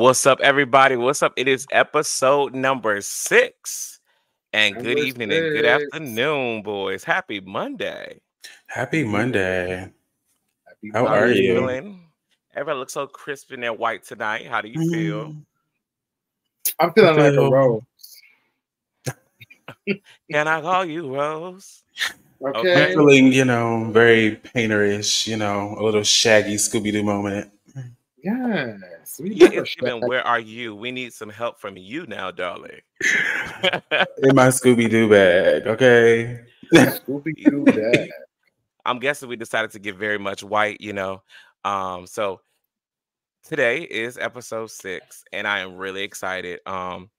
What's up, everybody? What's up? It is episode number six. And good Number evening and good afternoon, boys. Happy Monday. Happy Monday. Happy How How are you you? feeling? Everybody looks so crisp and white tonight. How do you feel? Mm, I'm feeling like a rose. Can I call you Rose? Okay. Okay. I'm feeling, you know, very painterish, you know, a little shaggy Scooby Doo moment. Yes. We Yeah, never even where are you? We need some help from you now, darling. In my Scooby Doo bag, okay? Scooby-Doo bag. I'm guessing we decided to get very much white, you know. Um, so today is episode six, and I am really excited. Um,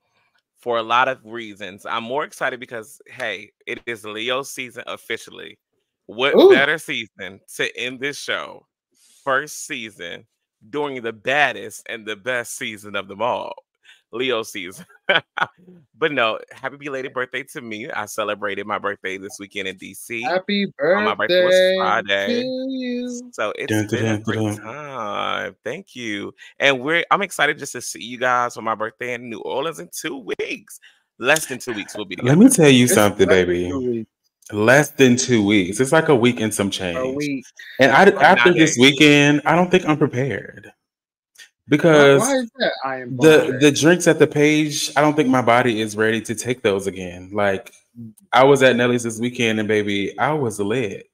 for a lot of reasons. I'm more excited because hey, it is Leo season officially. What Ooh. better season to end this show? First season during the baddest and the best season of them all. Leo season. but no, happy belated birthday to me. I celebrated my birthday this weekend in DC. Happy Oh, my birthday birthday was Friday. So it's Dun, dun, a great dun. time. Thank you. And we're I'm excited just to see you guys for my birthday in New Orleans in two weeks. Less than two weeks we'll be together. Let me tell you something, less than baby. Less than two weeks. It's like a week and some change. A week. And I, after this weekend, I don't think I'm prepared because why is that? I am the the drinks at the page, I don't think my body is ready to take those again. Like I was at Nellie's this weekend, and baby, I was lit.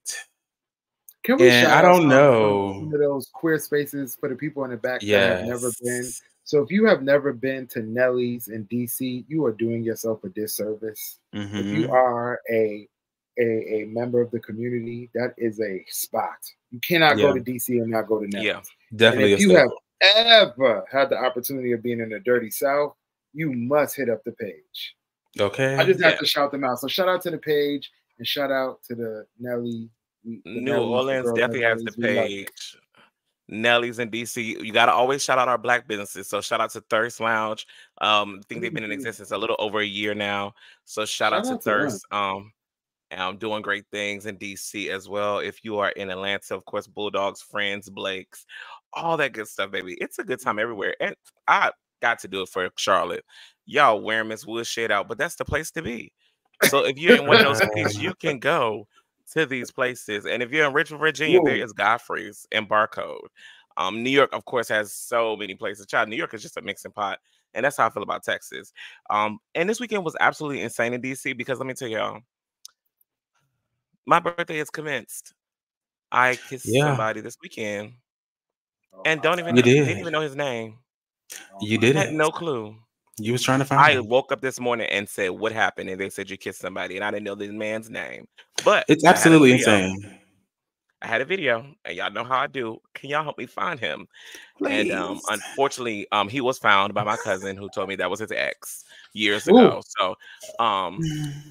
Can we and I don't know. some of those queer spaces for the people in the back that have never been? So if you have never been to Nellie's in DC, you are doing yourself a disservice. If Mhm. you are a, a a member of the community, that is a spot. You cannot go to DC and not go to Nellie's. Yeah. Definitely. And if you have ever had the opportunity of being in the dirty South, you must hit up the page. okay. I just Yeah. have to shout them out. So shout out to the page and shout out to the Nelly. the New Nellies, the Orleans definitely has the Nelly's. We love you. page. Nellie's in DC. You gotta always shout out our black businesses. So shout out to Thurst Lounge. Um, I think they've been in Mhm. existence a little over a year now. So shout, out Shout to out to them. Thurst. Um, I'm doing great things in DC as well. If you are in Atlanta, of course, Bulldogs, Friends, Blake's, all that good stuff, baby. It's a good time everywhere. And I got to do it for Charlotte. Y'all wearing Miss Wood shit out, but that's the place to be. So if you're in one of those cities, you can go to these places. And if you're in Richmond, Virginia, there Whoa. is Godfrey's and Barcode. Um, New York, of course, has so many places. Child, New York is just a mixing pot. And that's how I feel about Texas. Um, and this weekend was absolutely insane in DC because let me tell y'all, my birthday has commenced. I kissed Yeah. somebody this weekend Oh and don't even You know, didn't even know his name. You Oh did my Had no clue. You was trying to find. I him. woke up this morning and said, "What happened?" And they said you kissed somebody, and I didn't know this man's name. But It's I had a absolutely insane. I had a video, and y'all know how I do. Can y'all help me find him? And um, unfortunately, um, he was found by my cousin who told me that was his ex years Ooh. ago. So, um,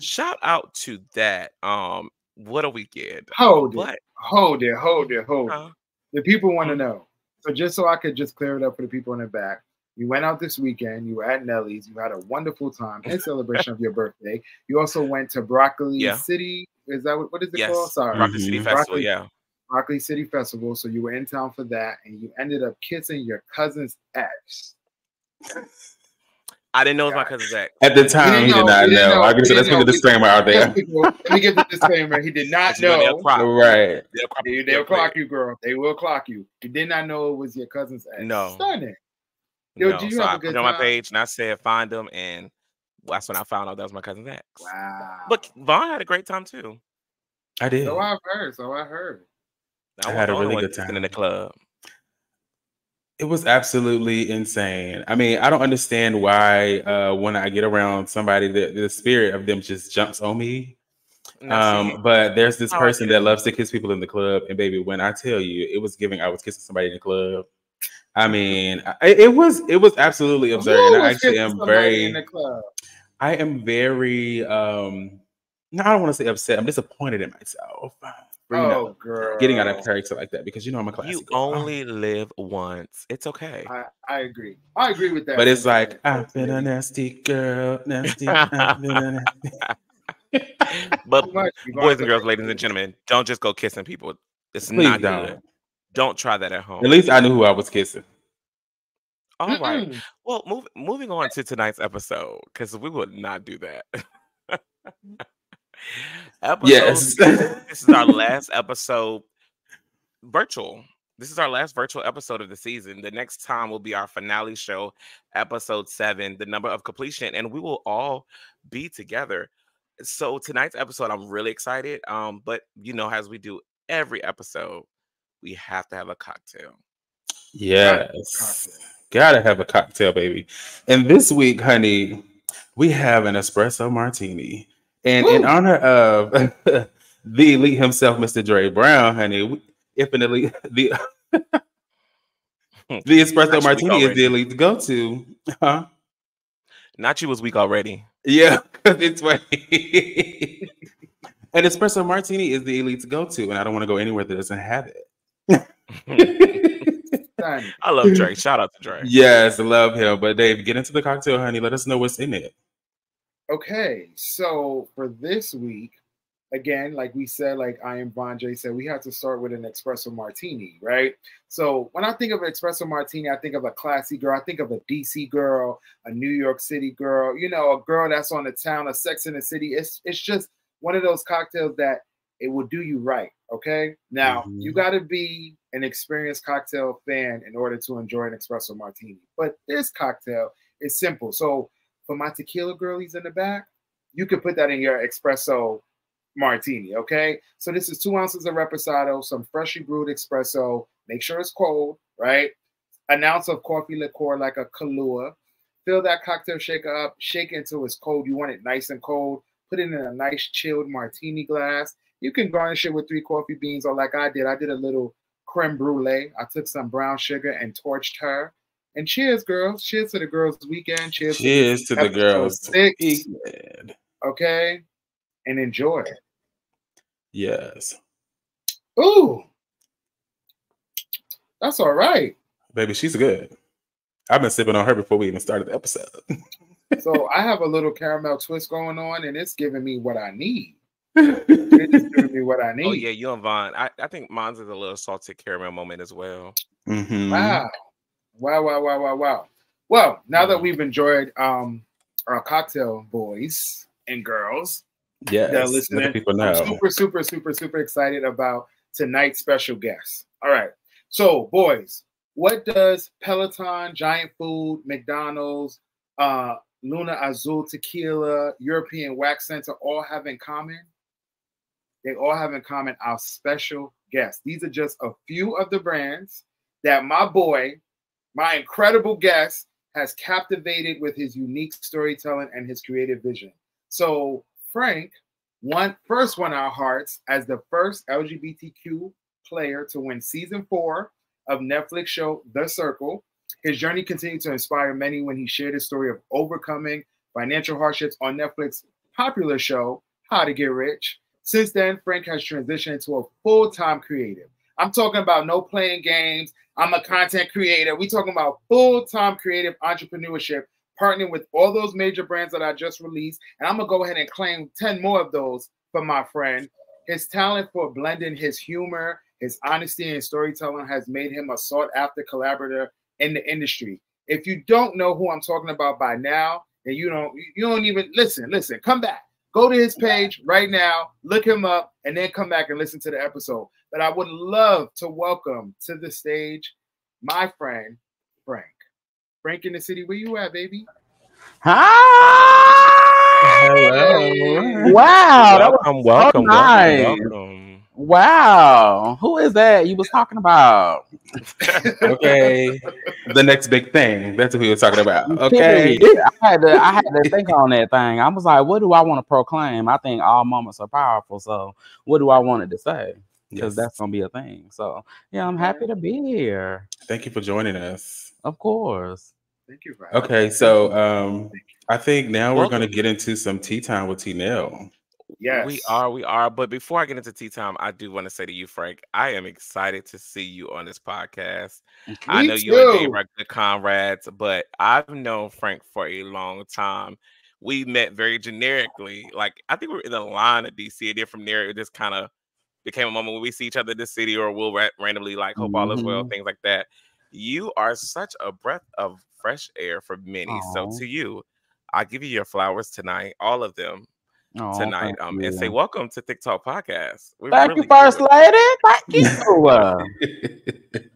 shout out to that. Um, what a weekend! Hold it. Hold it. Hold it. Hold it. The people want to Mhm. know. So just so I could just clear it up for the people in the back, you went out this weekend. You were at Nellie's. You had a wonderful time in celebration of your birthday. You also went to Broccoli Yeah. City. Is that what, what is it yes, called? Sorry, Broccoli City Mhm. Festival. Broccoli- Yeah, Broccoli City Festival. So you were in town for that, and you ended up kissing your cousin's ex. I didn't know it was my God. cousin's ex. At the time, he know, did not he didn't know. know, I can say let's put the disclaimer out there. Let me give the disclaimer. He did not know they'll know. crop. Right. They'll crop They, you they'll clock you, girl. They will clock you. You did not know it was your cousin's ex. No. Stunning. Yo, no, did you so have a I put good it on my page and I said find them. and that's when I found out that was my cousin's ex. Wow. But Vaughn had a great time too. I did. So I've heard. So I heard. I, I had a really good time in the club. It was absolutely insane. I mean, I don't understand why uh, when I get around somebody, the, the spirit of them just jumps on me. Um, but there's this person that loves to kiss people in the club, and baby, when I tell you, it was giving. I was kissing somebody in the club. I mean, I, it was it was absolutely absurd. Who And I actually am very, in the club. I am very. um No, I don't want to say upset. I'm disappointed in myself for you Oh, know girl. getting out of character like that because you know I'm a classy you girl. Oh. only live once. It's okay. I, I agree. I agree with that. But it's like I've been a nasty girl, nasty. I've been a nasty. but Too much. You boys and girls, ladies and gentlemen, don't just go kissing people. It's Please not don't. good. Don't try that at home. At least I knew who I was kissing. All right. Mm-mm. Well, move, moving on to tonight's episode because we would not do that. episode. Yes. This is our last episode virtual. This is our last virtual episode of the season. The next time will be our finale show, episode seven, the number of completion, and we will all be together. So tonight's episode, I'm really excited. Um, but you know, as we do every episode, we have to have a cocktail. yes. Cocktail. Gotta have a cocktail, baby. And this week, honey, we have an espresso martini. And in honor of the elite himself, Mr. Dre Brown, honey, we, if an elite the hmm. the espresso martini is the elite to go to. Huh? Not you was weak already. Yeah, 'cause it's way. An espresso martini is the elite to go to, and I don't want to go anywhere that doesn't have it. I love Dre. Shout out to Dre. yes, I love him. But Dave, get into the cocktail, honey. Let us know what's in it. Okay, so for this week, again, like we said, like I am Von J said, we have to start with an espresso martini, right? So when I think of an espresso martini, I think of a classy girl. I think of a DC girl, a New York City girl, you know, a girl that's on the town, a Sex in the City. It's it's just one of those cocktails that it will do you right. Okay. Now Mhm. you got to be an experienced cocktail fan in order to enjoy an espresso martini. But this cocktail is simple. So for my tequila girlies in the back, you could put that in your espresso martini. Okay. So this is two ounces of reposado, some freshly brewed espresso. Make sure it's cold, right? An ounce of coffee liqueur like a Kahlua. Fill that cocktail shaker up, shake it until it's cold. You want it nice and cold. Put it in a nice chilled martini glass. You can garnish it with three coffee beans, or like I did, I did a little creme brulee. I took some brown sugar and torched her. And cheers, girls. Cheers to the girls' weekend. Cheers. to Cheers to the girls. six. weekend. Okay. And enjoy. Yes, Ooh. That's all right. baby, she's good. I've been sipping on her before we even started the episode. So I have a little caramel twist going on, and it's giving me what I need. It's giving me what I need. Oh yeah, you and Vaughn. I, I think mine's is a little salted caramel moment as well. Mhm. Wow. Wow, wow, wow, wow, wow. Well, now that Mm. we've enjoyed um our cocktail boys and girls, yeah, that are listening, the people I'm super, super, super, super excited about tonight's special guest. All right. So, boys, what does Peloton, Giant Food, McDonald's, uh, Luna Azul Tequila, European Wax Center all have in common? They all have in common our special guests. These are just a few of the brands that my boy, my incredible guest, has captivated with his unique storytelling and his creative vision. So, Frank won first won our hearts as the first LGBTQ player to win season four of Netflix show The Circle. His journey continued to inspire many when he shared his story of overcoming financial hardships on Netflix popular show How to Get Rich. Since then, Frank has transitioned into a full-time creative. I'm talking about no playing games. I'm a content creator. We talking about full-time creative entrepreneurship, partnering with all those major brands that I just released. And I'm gonna go ahead and claim 10 more of those for my friend. His talent for blending his humor, his honesty, and storytelling has made him a sought-after collaborator in the industry. If you don't know who I'm talking about by now, and you don't you don't even listen. Listen, come back. Go to his page right now, look him up, and then come back and listen to the episode. But I would love to welcome to the stage my friend Frank. Frank in the city, where you at, baby? Hi! Hello. Wow, that was welcome, so welcome, nice. welcome, welcome. wow. Who is that you was talking about? Okay, the next big thing. That's what we were talking about. Okay. I had to I had to think on that thing. I was like, what do I want to proclaim? I think all moments are powerful. So what do I wanted to say? Because Yes. that's gonna be a thing. So yeah, I'm happy to be here. Thank you for joining us. Of course. Thank you, Frank. Okay, so um, I think now we're Welcome. going to get into some tea time with T Nell. Yes. We are, we are. But before I get into tea time, I do want to say to you, Frank, I am excited to see you on this podcast. I Me know you and Dave too. are good comrades, but I've known Frank for a long time. We met very generically. Like I think we were in the line at DC, and then from there it just kind of became a moment when we see each other in the city, or we'll ra- randomly like hope all is well, Mhm. things like that. You are such a breath of fresh air for many. So to you, I give you your flowers tonight, all of them Oh, tonight. thank Um, and say welcome to Thique Talk Podcast. We Thank really you, First good. Lady. Thank you. Uh,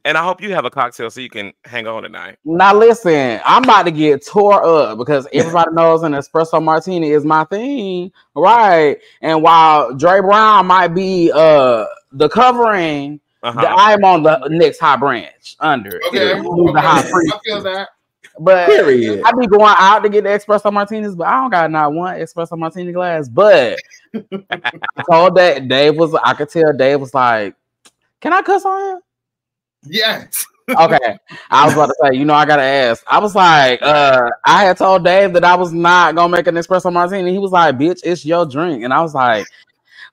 And I hope you have a cocktail so you can hang on tonight. now listen, I'm about to get tore up because everybody knows an espresso martini is my thing, right? And while Dre Brown might be uh the covering, Uh-huh. the, I'm on the next high branch under. Okay, Who's okay. the high. I feel that. But Period. I be going out to get the espresso martinis, but I don't got not one espresso martini glass. But I told that Dave was, I could tell Dave was like, "Can I cuss on him?" Yes. Okay, I was about to say, you know, I gotta ask. I was like, uh, I had told Dave that I was not gonna make an espresso martini. He was like, "Bitch, it's your drink," and I was like.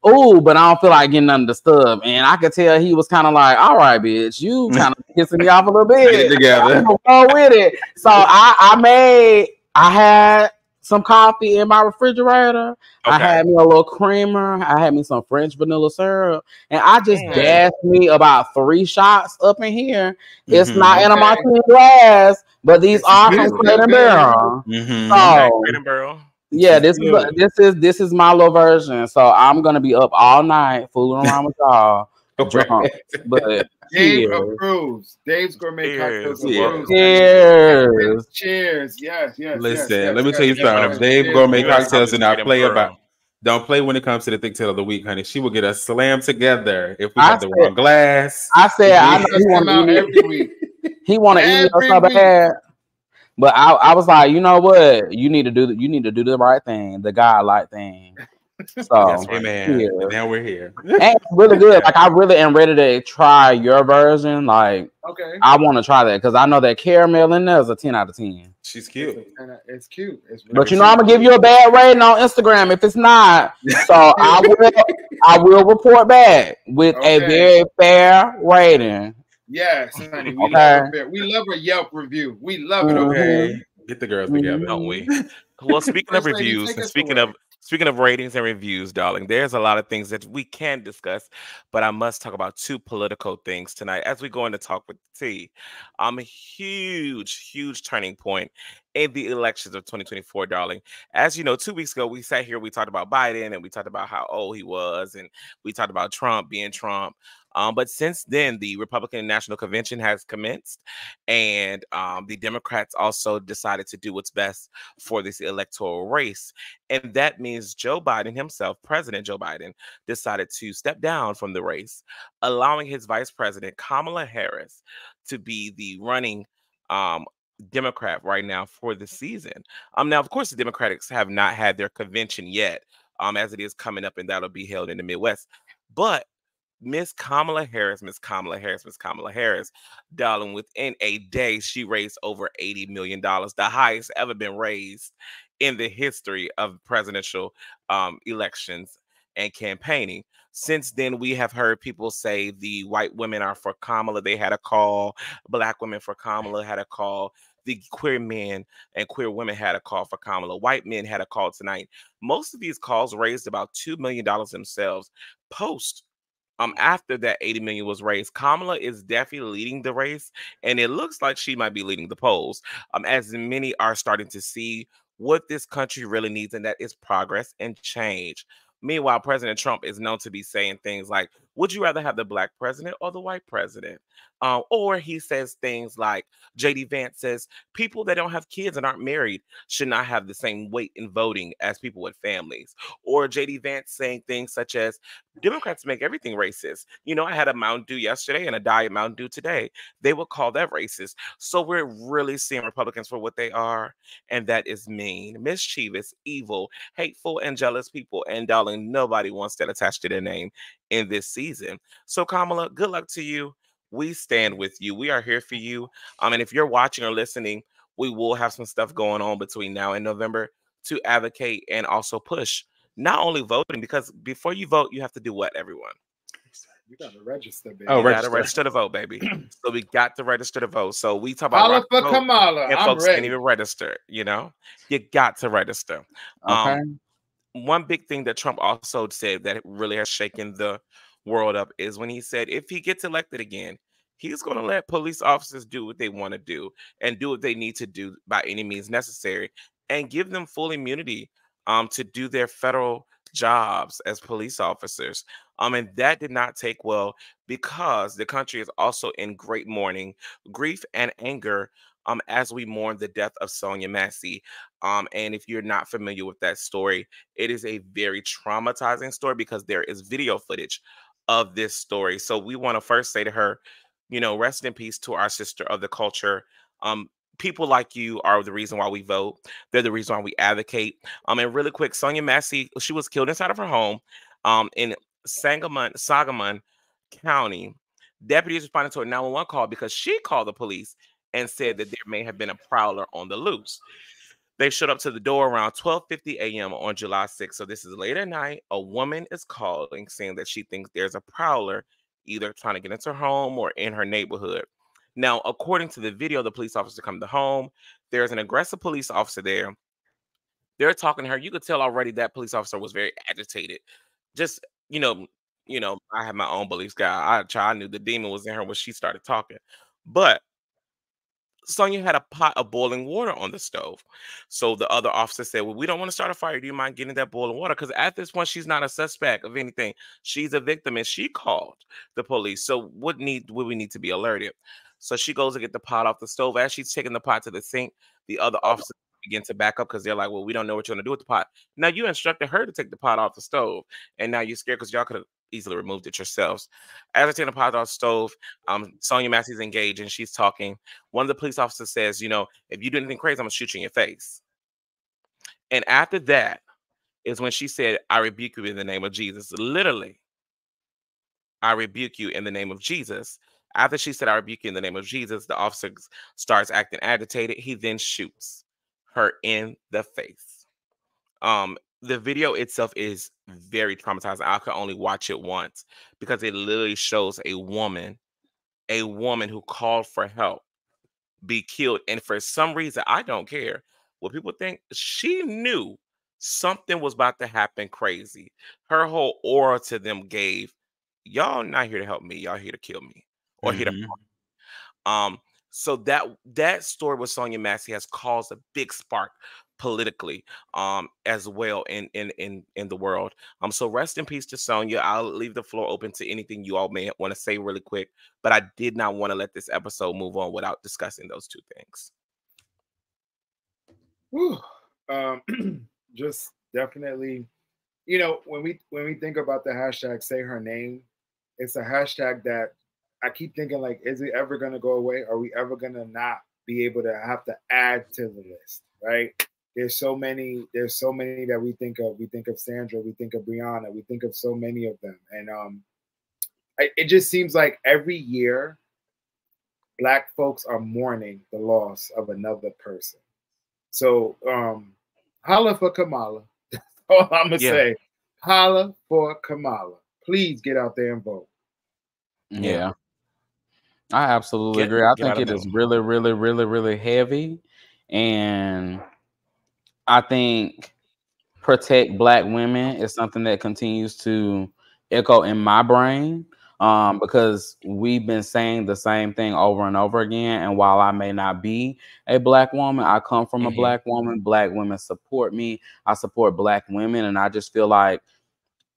Ooh, but I don't feel like getting nothing disturbed. And I could tell he was kind of like, all right, bitch, you kind of pissing me off a little bit. together. Go with it. So I, I made, I had some coffee in my refrigerator. I had me a little creamer. I had me some French vanilla syrup, and I just Mm. gassed me about three shots up in here. It's Mhm. not in a Okay. martini glass, but these This are is from good. Crate and Barrel. Mhm. So Crate and Barrel. Yeah, this is this is this is my little version. So I'm gonna be up all night fooling around with y'all. drunk. But Dave Cheers. approves. Dave's gourmet Cheers. cocktails Yeah. approves. cheers. Cheers. Yes, yes. Listen, yes, yes, let me yes, tell you yes, something. yes, Dave yes, Gourmet yes. Cocktails do not play about. Don't play when it comes to the thick tail of the week, honey. She will get us slammed together if we I have the said- wrong glass. I said I know he want out to every week. he want to eat us Every so bad. But I, I was like, you know what? You need to do the, you need to do the right thing, the God like thing. So That's right. Amen. Yeah. And now we're here. and it's really good. Like I really am ready to try your version. Like Okay. I want to try that because I know that caramel in there is a ten out of ten. She's cute. It's cute. It's But you know, I'm gonna give you a bad rating on Instagram if it's not. So I will I will report back with a very fair rating. Yes, honey. We, Okay. love a, we love a Yelp review. We love it. Okay. Get the girls together. Don't we? Well, speaking of reviews and speaking away. of speaking of ratings and reviews, darling, there's a lot of things that we can discuss, but I must talk about two political things tonight as we go into talk with T. Um, a huge, huge turning point in the elections of 2024, darling. As you know, two weeks ago we sat here, we talked about Biden and we talked about how old he was, and we talked about Trump being Trump. Um, but since then, the Republican National Convention has commenced, and um, the Democrats also decided to do what's best for this electoral race. And that means Joe Biden himself, President Joe Biden, decided to step down from the race, allowing his vice president, Kamala Harris, to be the running um, Democrat right now for the season. Um, now, of course, the Democrats have not had their convention yet, um, as it is coming up, and that'll be held in the Midwest. But Miss Kamala Harris, Miss Kamala Harris, Miss Kamala Harris, darling, within a day, she raised over $80 million, the highest ever been raised in the history of presidential um, elections and campaigning. Since then, we have heard people say the white women are for Kamala. They had a call. Black women for Kamala had a call. The queer men and queer women had a call for Kamala. White men had a call tonight. Most of these calls raised about $2 million themselves post um after that 80 million was raised kamala is definitely leading the race and it looks like she might be leading the polls um as many are starting to see what this country really needs and that is progress and change. Meanwhile president trump is known to be saying things like would you rather have the black president or the white president um, or he says things like jd vance says people that don't have kids and aren't married should not have the same weight in voting as people with families or jd vance saying things such as Democrats make everything racist. You know, I had a Mountain Dew yesterday and a Diet Mountain Dew today. They would call that racist. So we're really seeing Republicans for what they are, and that is mean, mischievous, evil, hateful, and jealous people. And darling, nobody wants that attached to their name in this season. So Kamala, good luck to you. We stand with you. We are here for you. Um, and if you're watching or listening, we will have some stuff going on between now and November to advocate and also push not only voting because before you vote you have to do what everyone You got to register, baby. Oh, you got register. to register to vote baby so we got to register to vote so we talk about Holla rock for the Kamala. and I'm folks can't even register you know you got to register Okay. Um, one big thing that Trump also said that really has shaken the world up is when he said if he gets elected again, he's going to let police officers do what they want to do and do what they need to do by any means necessary and give them full immunity um, to do their federal jobs as police officers. Um, and that did not take well because the country is also in great mourning, grief, and anger um, as we mourn the death of Sonya Massey. Um, and if you're not familiar with that story, it is a very traumatizing story because there is video footage of this story. So we want to first say to her, you know, rest in peace to our sister of the culture. Um, people like you are the reason why we vote. They're the reason why we advocate. Um, and really quick, Sonya Massey, she was killed inside of her home um, in Sangamon, Sangamon County. Deputies responded to a 911 call because she called the police and said that there may have been a prowler on the loose. They showed up to the door around 12:50 a.m. on July 6th. So this is late at night. A woman is calling saying that she thinks there's a prowler either trying to get into her home or in her neighborhood. Now, according to the video, the police officer come to home. There's an aggressive police officer there. They're talking to her. You could tell already that police officer was very agitated. Just, you know, you know, I have my own beliefs, guy. I, I knew the demon was in her when she started talking. But Sonya had a pot of boiling water on the stove. So the other officer said, Well, we don't want to start a fire. Do you mind getting that boiling water? Because at this point, she's not a suspect of anything. She's a victim and she called the police. So what need would we need to be alerted? So she goes to get the pot off the stove. As she's taking the pot to the sink, the other officer begin to back up because they're like, Well, we don't know what you're gonna do with the pot. Now you instructed her to take the pot off the stove, and now you're scared because y'all could have easily removed it yourselves. As the pot off stove, um, Sonya Massey's engaged and she's talking. One of the police officers says, you know, if you do anything crazy, I'm gonna shoot you in your face. And after that is when she said, I rebuke you in the name of Jesus. Literally, I rebuke you in the name of Jesus. After she said, I rebuke you in the name of Jesus, the officer starts acting agitated. He then shoots her in the face. Um, the video itself is very traumatizing. I could only watch it once because it literally shows a woman, a woman who called for help, be killed. And for some reason, I don't care what people think. She knew something was about to happen crazy. Her whole aura to them gave, y'all not here to help me. Y'all here to kill me or mm-hmm. here to. Mm-hmm. Um. So that that story with Sonya Massey has caused a big spark politically um as well in in in in the world. Um so rest in peace to sonya. I'll leave the floor open to anything you all may want to say really quick but i did not want to let this episode move on without discussing those two things. Whew. um just definitely you know when we when we think about the hashtag say her name it's a hashtag that i keep thinking like is it ever going to go away? Are we ever going to not be able to have to add to the list right there's so many there's so many that we think of. We think of sandra we think of breonna we think of so many of them. And um it just seems like every year black folks are mourning the loss of another person. So um holla for kamala. That's all i'm gonna yeah. say. Holla for kamala. Please get out there and vote. Yeah. I absolutely get, agree. I think it is really really really really heavy. And I think protect black women is something that continues to echo in my brain um, because we've been saying the same thing over and over again. And while I may not be a black woman, I come from mm-hmm. a black woman. Black women support me. I support black women, and I just feel like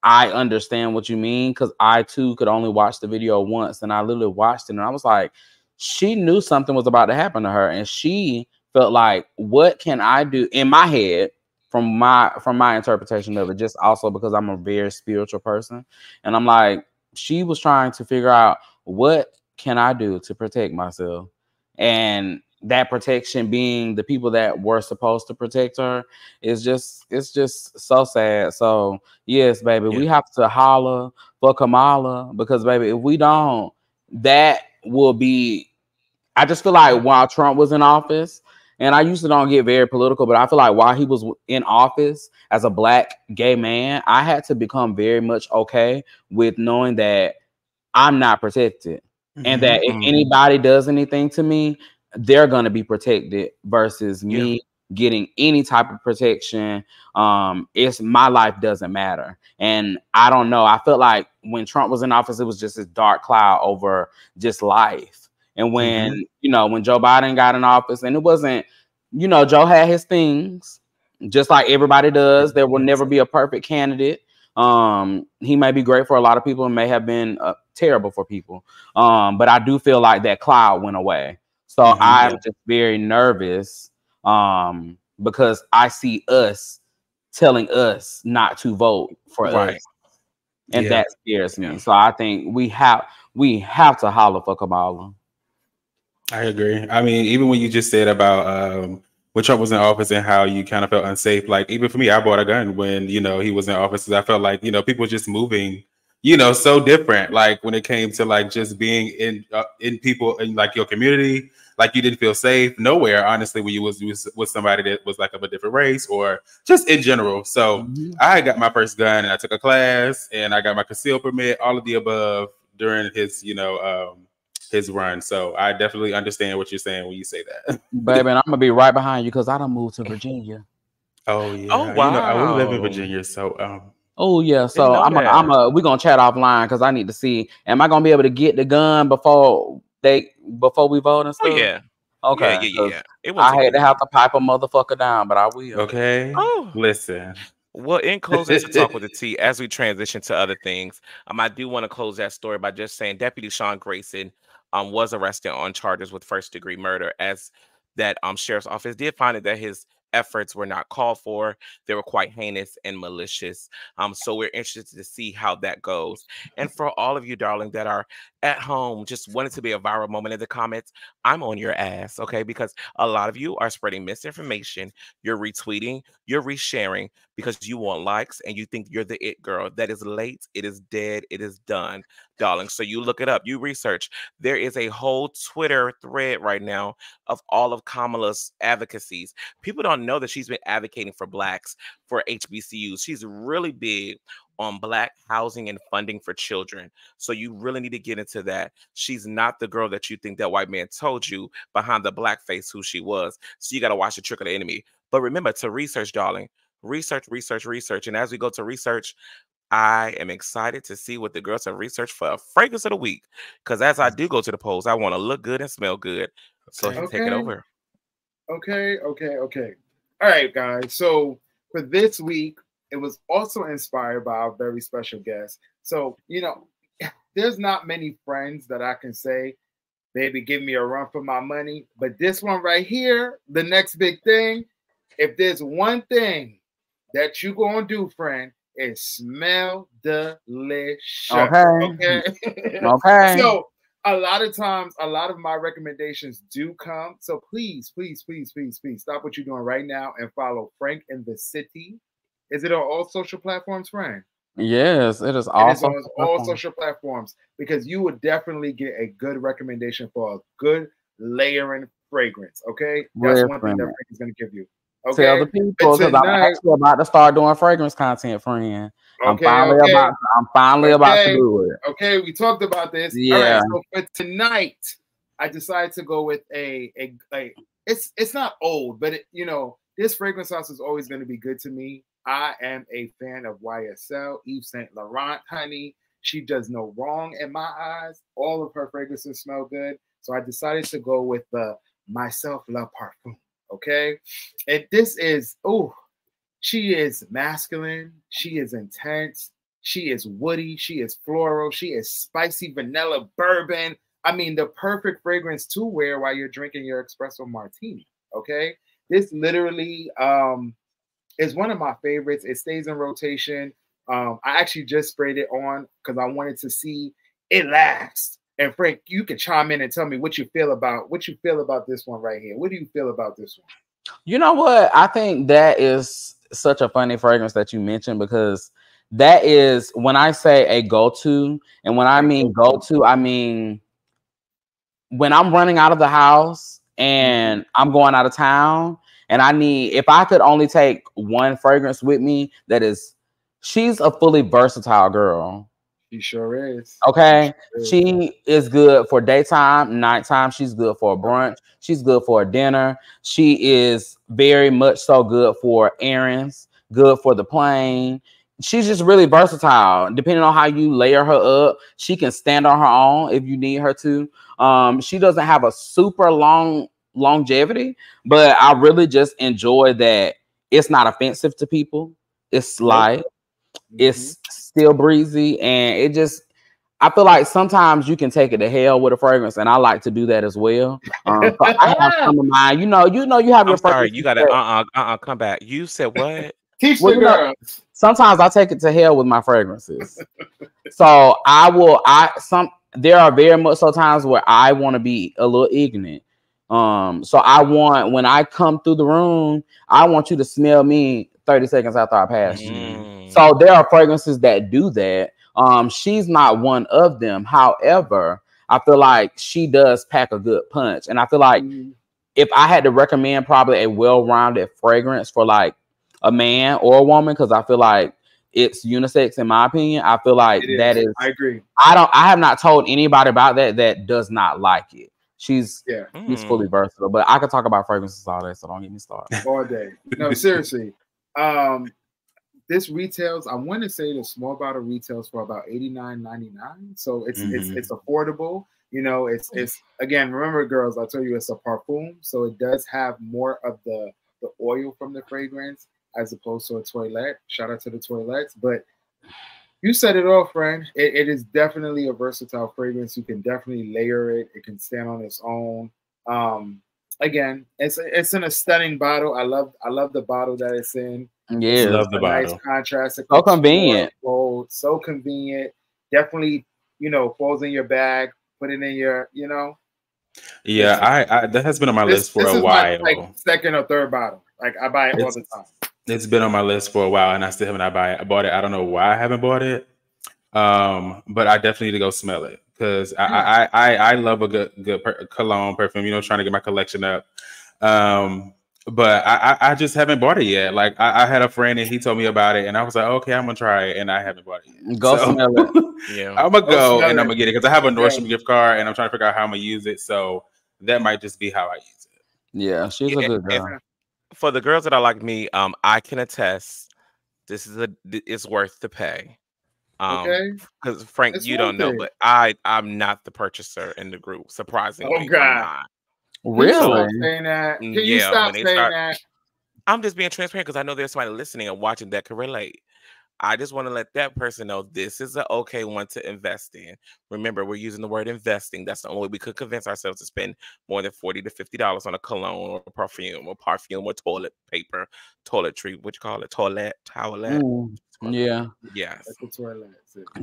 I understand what you mean because I too could only watch the video once, and I literally watched it, and I was like, she knew something was about to happen to her, and she felt like what can I do in my head from my from my interpretation of it, just also because I'm a very spiritual person. And I'm like, she was trying to figure out what can I do to protect myself? And that protection being the people that were supposed to protect her is just it's just so sad. So yes, baby, yeah. we have to holler for Kamala because baby, if we don't, that will be I just feel like while Trump was in office, and I used to don't get very political, but I feel like while he was in office as a black gay man, I had to become very much okay with knowing that I'm not protected. Mm-hmm. And that if mm-hmm. anybody does anything to me, they're gonna be protected versus me getting any type of protection. Um, it's my life doesn't matter. And I don't know. I felt like when Trump was in office, it was just this dark cloud over just life. And when, mm-hmm. you know, when Joe Biden got in office, and it wasn't, you know, Joe had his things, just like everybody does. There will never be a perfect candidate. Um, he may be great for a lot of people and may have been uh, terrible for people. Um, but I do feel like that cloud went away. So mm-hmm. I'm just very nervous um, because I see us telling us not to vote for right. us. And yeah. that scares me. So I think we have we have to holler for Kamala. I agree. I mean, even when you just said about um, when Trump was in office and how you kind of felt unsafe, like even for me, I bought a gun when you know he was in office. I felt like you know people just moving, you know, so different. Like when it came to like just being in uh, in people in like your community, like you didn't feel safe nowhere. Honestly, when you was, was with somebody that was like of a different race or just in general. So mm-hmm. I got my first gun and I took a class and I got my conceal permit, all of the above during his you know. um his run. So I definitely understand what you're saying when you say that. Baby, and I'm gonna be right behind you because I don't move to Virginia. Oh yeah. Oh wow. You know, I live in Virginia, so um. Oh yeah, so I'm a, I'm a we're gonna chat offline because I need to see. Am I gonna be able to get the gun before they before we vote and oh, stuff? Oh yeah. Okay. Yeah, yeah, yeah. It I had to have to pipe a motherfucker down, but I will. Okay. Oh. Listen. Well, in closing to talk with the T, as we transition to other things, um, I do want to close that story by just saying Deputy Sean Grayson um, was arrested on charges with first degree murder, as that um, sheriff's office did find it that his efforts were not called for. They were quite heinous and malicious. Um, so we're interested to see how that goes. And for all of you, darling, that are at home, just wanted to be a viral moment in the comments, I'm on your ass, okay? Because a lot of you are spreading misinformation. You're retweeting, you're resharing because you want likes and you think you're the it girl. That is late, it is dead, it is done, darling. So you look it up, you research. There is a whole Twitter thread right now of all of Kamala's advocacies. People don't know that she's been advocating for blacks for HBCUs. She's really big on black housing and funding for children. So you really need to get into that. She's not the girl that you think that white man told you behind the black face who she was. So you got to watch the trick of the enemy. But remember to research, darling. Research, research, research. And as we go to research, I am excited to see what the girls have researched for a fragrance of the week. Because as I do go to the polls, I want to look good and smell good. So okay. take it over. Okay, okay, okay. All right, guys. So for this week, it was also inspired by our very special guest. So, you know, there's not many friends that I can say, baby, give me a run for my money. But this one right here, the next big thing, if there's one thing that you gonna do, friend, is smell delicious. Okay. Okay. okay. so a lot of times, a lot of my recommendations do come. So please, please, please, please, please stop what you're doing right now and follow Frank in the City is it on all social platforms, Frank? Yes, it is all, it is on all social platforms because you would definitely get a good recommendation for a good layering fragrance. Okay, that's one thing that Frank is going to give you. Okay? Tell the people because I'm actually about to start doing fragrance content, friend. I'm finally okay. about. I'm finally okay. about to do it. Okay, we talked about this. Yeah. so for tonight, I decided to go with a a, a it's it's not old, but it, you know this fragrance house is always going to be good to me. I am a fan of YSL, Yves Saint Laurent, honey. She does no wrong in my eyes. All of her fragrances smell good. So I decided to go with the MYSLF Le Parfum. Okay. And this is, oh, she is masculine. She is intense. She is woody. She is floral. She is spicy vanilla bourbon. I mean, the perfect fragrance to wear while you're drinking your espresso martini. Okay. This literally um is one of my favorites. It stays in rotation. Um, I actually just sprayed it on because I wanted to see it last. And Frank, you can chime in and tell me what you feel about what you feel about this one right here. What do you feel about this one? You know what? I think that is such a funny fragrance that you mentioned because that is when I say a go-to, and when I mean go-to, I mean when I'm running out of the house and mm-hmm. I'm going out of town and I need, if I could only take one fragrance with me, that is, she's a fully versatile girl. She sure is. Okay. She sure is. She is good for daytime, nighttime. She's good for a brunch. She's good for a dinner. She is very much so good for errands, good for the plane. She's just really versatile. Depending on how you layer her up, she can stand on her own if you need her to. Um, she doesn't have a super long longevity, but I really just enjoy that it's not offensive to people. It's light it's still breezy and it just I feel like sometimes you can take it to hell with a fragrance, and I like to do that as well. Um, so I have some of mine. You know, you know, you have your I'm sorry, you gotta that- uh uh uh uh come back. You said what? Teach Well, the you know- girls. sometimes I take it to hell with my fragrances. so I will. I some there are very much so times where I want to be a little ignorant. Um, so I want when I come through the room, I want you to smell me 30 seconds after I pass you. So there are fragrances that do that. Um, she's not one of them. However, I feel like she does pack a good punch, and I feel like Mhm. if I had to recommend probably a well-rounded fragrance for like a man or a woman, because I feel like it's unisex in my opinion. I feel like It that is. I agree. I don't. I have not told anybody about that that does not like it. She's Yeah, she's Mm. fully versatile, but I could talk about fragrances all day, so don't get me started. all day. No, seriously. Um, this retails. I want to say the small bottle retails for about eighty nine ninety nine. So it's it's Mhm. it's affordable. You know, it's it's again. Remember, girls, I told you it's a parfum, so it does have more of the the oil from the fragrance as opposed to a toilet. Shout out to the toilets, but you said it all, friend. It, it is definitely a versatile fragrance. You can definitely layer it. It can stand on its own. Um, again, it's it's in a stunning bottle. I love I love the bottle that it's in. Yeah, Love the a nice contrast. It So convenient. Fold, so convenient. Definitely, you know, falls in your bag. Put it in your, you know. Yeah, I, I that has been on my This, list for this a is my while. like second or third bottle. Like I buy it all the time. It's been on my list for a while, and I still haven't I buy it. I bought it. I don't know why I haven't bought it. Um, but I definitely need to go smell it because I, I I I love a good good per- cologne perfume. You know, trying to get my collection up. Um, but I I, I just haven't bought it yet. Like I, I had a friend and he told me about it, and I was like, okay, I'm gonna try it, and I haven't bought it yet. Go So- smell it. Yeah. I'm gonna Go go and it. I'm gonna get it because I have a Nordstrom Yeah. gift card and I'm trying to figure out how I'm gonna use it. So that might just be how I use it. Yeah, she's Yeah, a good girl. For the girls that are like me, um, I can attest this is a th- it's worth the pay. Um, Okay. because Frank, It's you don't know, it. but I I'm not the purchaser in the group. Surprisingly, I'm Oh, God. Not. Can you Really? stop saying that? Can you Yeah, stop saying start- that? I'm just being transparent because I know there's somebody listening and watching that can relate. I just want to let that person know this is an okay one to invest in. Remember, we're using the word investing. That's the only way we could convince ourselves to spend more than forty to fifty dollars on a cologne or a perfume or perfume or toilet paper, toiletry. What you call it? Toilet, towelette. Mm, yeah. Yes. That's the toilet.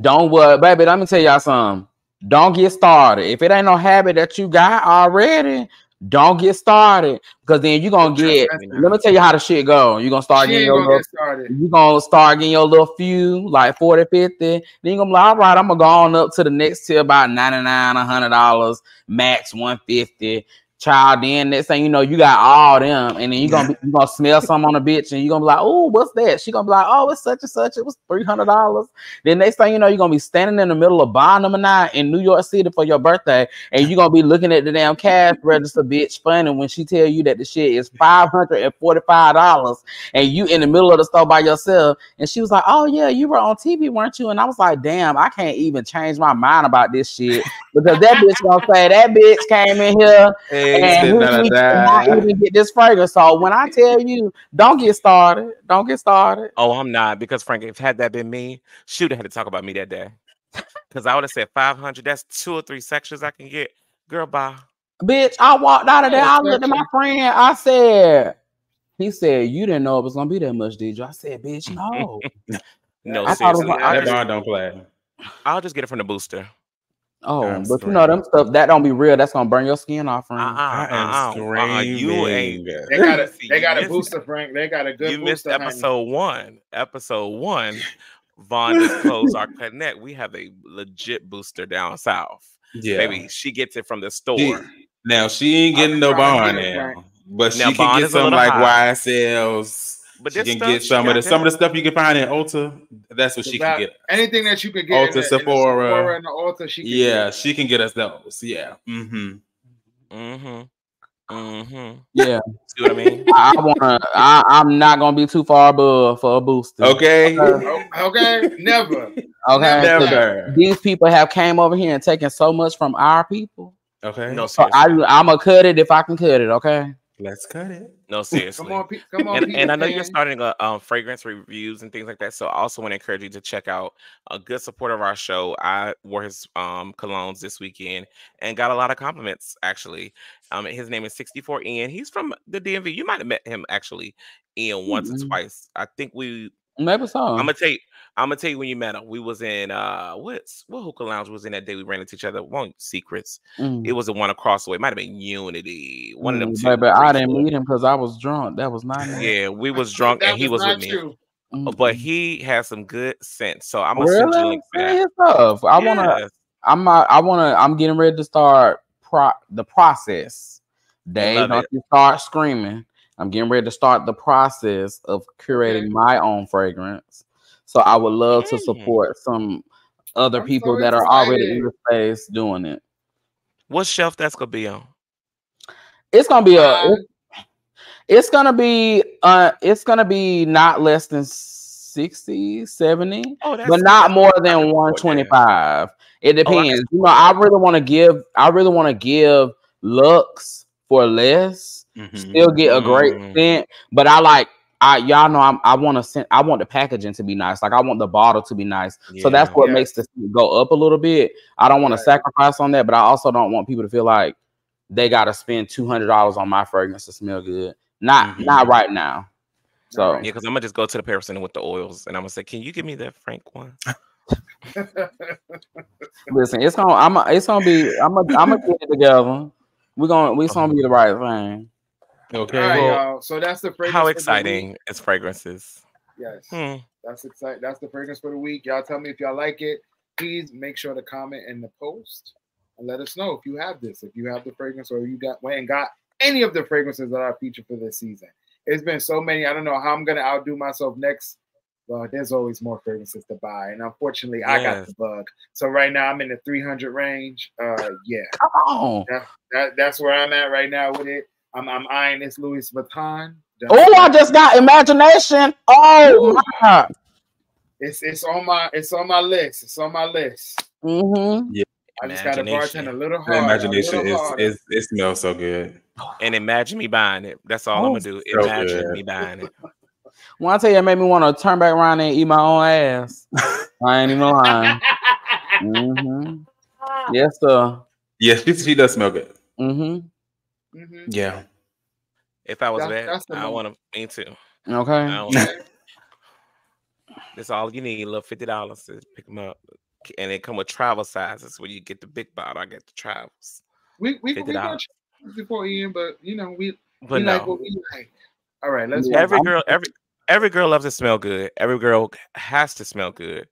Don't worry, baby. Let me tell y'all something. Don't get started. If it ain't no habit that you got already, don't get started. Because then you're gonna get let me tell you how the shit go. You're gonna start She getting your gonna little get started. you gonna start getting your little few like 40 50 then you gonna be like all right i'm gonna go on up to the next tier about 99 100 dollars max 150 child then next thing you know you got all them and then you gonna be, you gonna smell some on a bitch and you gonna be like oh what's that she gonna be like oh it's such and such it was 300 dollars then next thing you know you're gonna be standing in the middle of bar number nine in new york city for your birthday and you're gonna be looking at the damn cash register bitch funny when she tell you that the shit is 545 dollars and you in the middle of the store by yourself. And she was like, Oh, yeah, you were on TV, weren't you? And I was like, Damn, I can't even change my mind about this shit because that bitch gonna say that bitch came in here Hey, and spit none of did not even get this fragrance. So when I tell you, don't get started, don't get started. Oh, I'm not because Frank, if had that been me, shoot, I had to talk about me that day. Because I would have said 500. That's two or three sections I can get. Girl, bye. Bitch, I walked out of there. I looked at my friend. I said, He said, You didn't know it was gonna be that much, did you? I said, Bitch, no. No, I thought it was seriously. I'll That just, don't play. I'll just get it from the booster. Oh, I'm but you know them stuff that don't be real. That's gonna burn your skin off, uh, friend. Uh-uh, I am uh-uh, uh-uh, You ain't. screaming. They got a See, they got you a booster, Frank. They got a good you missed booster. honey. episode one. Episode one. Vaughn disclosed our connect. We have a legit booster down south. Yeah. Baby, she gets it from the store. She- now she ain't I've getting no bond now, but Now, she can get is some like high. YSLs But She can stuff, get some of got the some of the stuff you can find in Ulta. That's what she can get. Anything that you can get in Ulta, the, in the Sephora. Sephora and the Ulta, she can Yeah, get. she can get us those. Yeah. Mm-hmm. Mm-hmm. Mm-hmm. Yeah, See what I mean? I, I wanna. I, I'm not gonna be too far above for a booster. Okay. Oh, okay, never. Okay. Never. Never. These people have came over here and taken so much from our people. Okay. No, So. I, I'm gonna cut it if I can cut it. Okay. Let's cut it. No, seriously. Come on, come on. and, Peter and I know you're starting a um, fragrance reviews and things like that. So I also want to encourage you to check out a good supporter of our show. I wore his um, colognes this weekend and got a lot of compliments. Actually, um, his name is 64 Ian. He's from the DMV. You might have met him actually, Ian, once Mm-mm. or twice. I think we. Maybe so. I'm gonna tell you. I'm gonna tell you when you met him. We was in uh, what's what hookah lounge was in that day we ran into each other. One secrets. Mm. It was the one across the way. It might have been Unity. One of them Mm, two. Baby, I didn't meet him because I was drunk. That was not. Yeah, we was drunk That and he was not with me. true. Mm. But he has some good sense. So I'm gonna send you a really link for that. his stuff. I wanna. I'm not, I wanna. I'm getting ready to start pro the process. Dave, love don't it. you start screaming. I'm getting ready to start the process of curating Okay. my own fragrance. So I would love to Mm. support some other I'm people so that are already in the space doing it. What shelf that's gonna be on? It's gonna be a. Uh, it's- it's gonna be uh. It's gonna be not less than 60, 70 Oh, that's but not more than 125. It Oh, depends. can you know, I really want to give. I really want to give looks for less. Mhm. Still get a great Mm. scent, but I like. I y'all know I'm, I want to send. I want the packaging to be nice. Like I want the bottle to be nice. So that's what Yes. makes the scent go up a little bit. I don't want Right. to sacrifice on that, but I also don't want people to feel like they got to spend two hundred dollars on my fragrance to smell good. Not Mhm. not right now. So Yeah, because I'm gonna just go to the person with the oils and I'm gonna say, Can you give me that Frank one? listen, it's gonna. I'm. It's gonna be. I'm. gonna I'm gonna get it together. We're gonna. We're gonna be the right thing. Okay. All right, well, y'all. So that's the fragrance. How for the week. exciting is fragrances? Yes, Hmm. that's exciting. That's the fragrance for the week. Y'all tell me if y'all like it. Please make sure to comment in the post and let us know if you have this, if you have the fragrance, or you got went and got any of the fragrances that I featured for this season. It's been so many. I don't know how I'm gonna outdo myself next. Well, there's always more fragrances to buy, and unfortunately, I got the bug. So right now, I'm in the 300 range. Uh, yeah, Come on. that, that's where I'm at right now with it. I'm, I'm eyeing this Louis Vuitton. Oh, I just got imagination. Oh my god. It's it's on my it's on my list. It's on my list. Mm-hmm. I just got to bartend a little harder. imagination little is, harder. is it smells so good. And imagine me buying it. That's all I'm Oh, gonna do. Imagine good. me buying it. When I tell you, it made me want to turn back around and eat my own ass. I ain't even lying. Mm-hmm. Yes, sir. Yes, she, she does smell good. Mm-hmm. Mhm. Yeah. If I was That's- bad, I want to me too. Okay. I don't want That's all you need. A little fifty dollars to pick them up, and they come with travel sizes. When you get the big bottle, I get the travels. We we we $50. got before Ian, but you know we But we no, like what we like. All right, let's Yeah, move every girl, every every girl loves to smell good. Every girl has to smell good.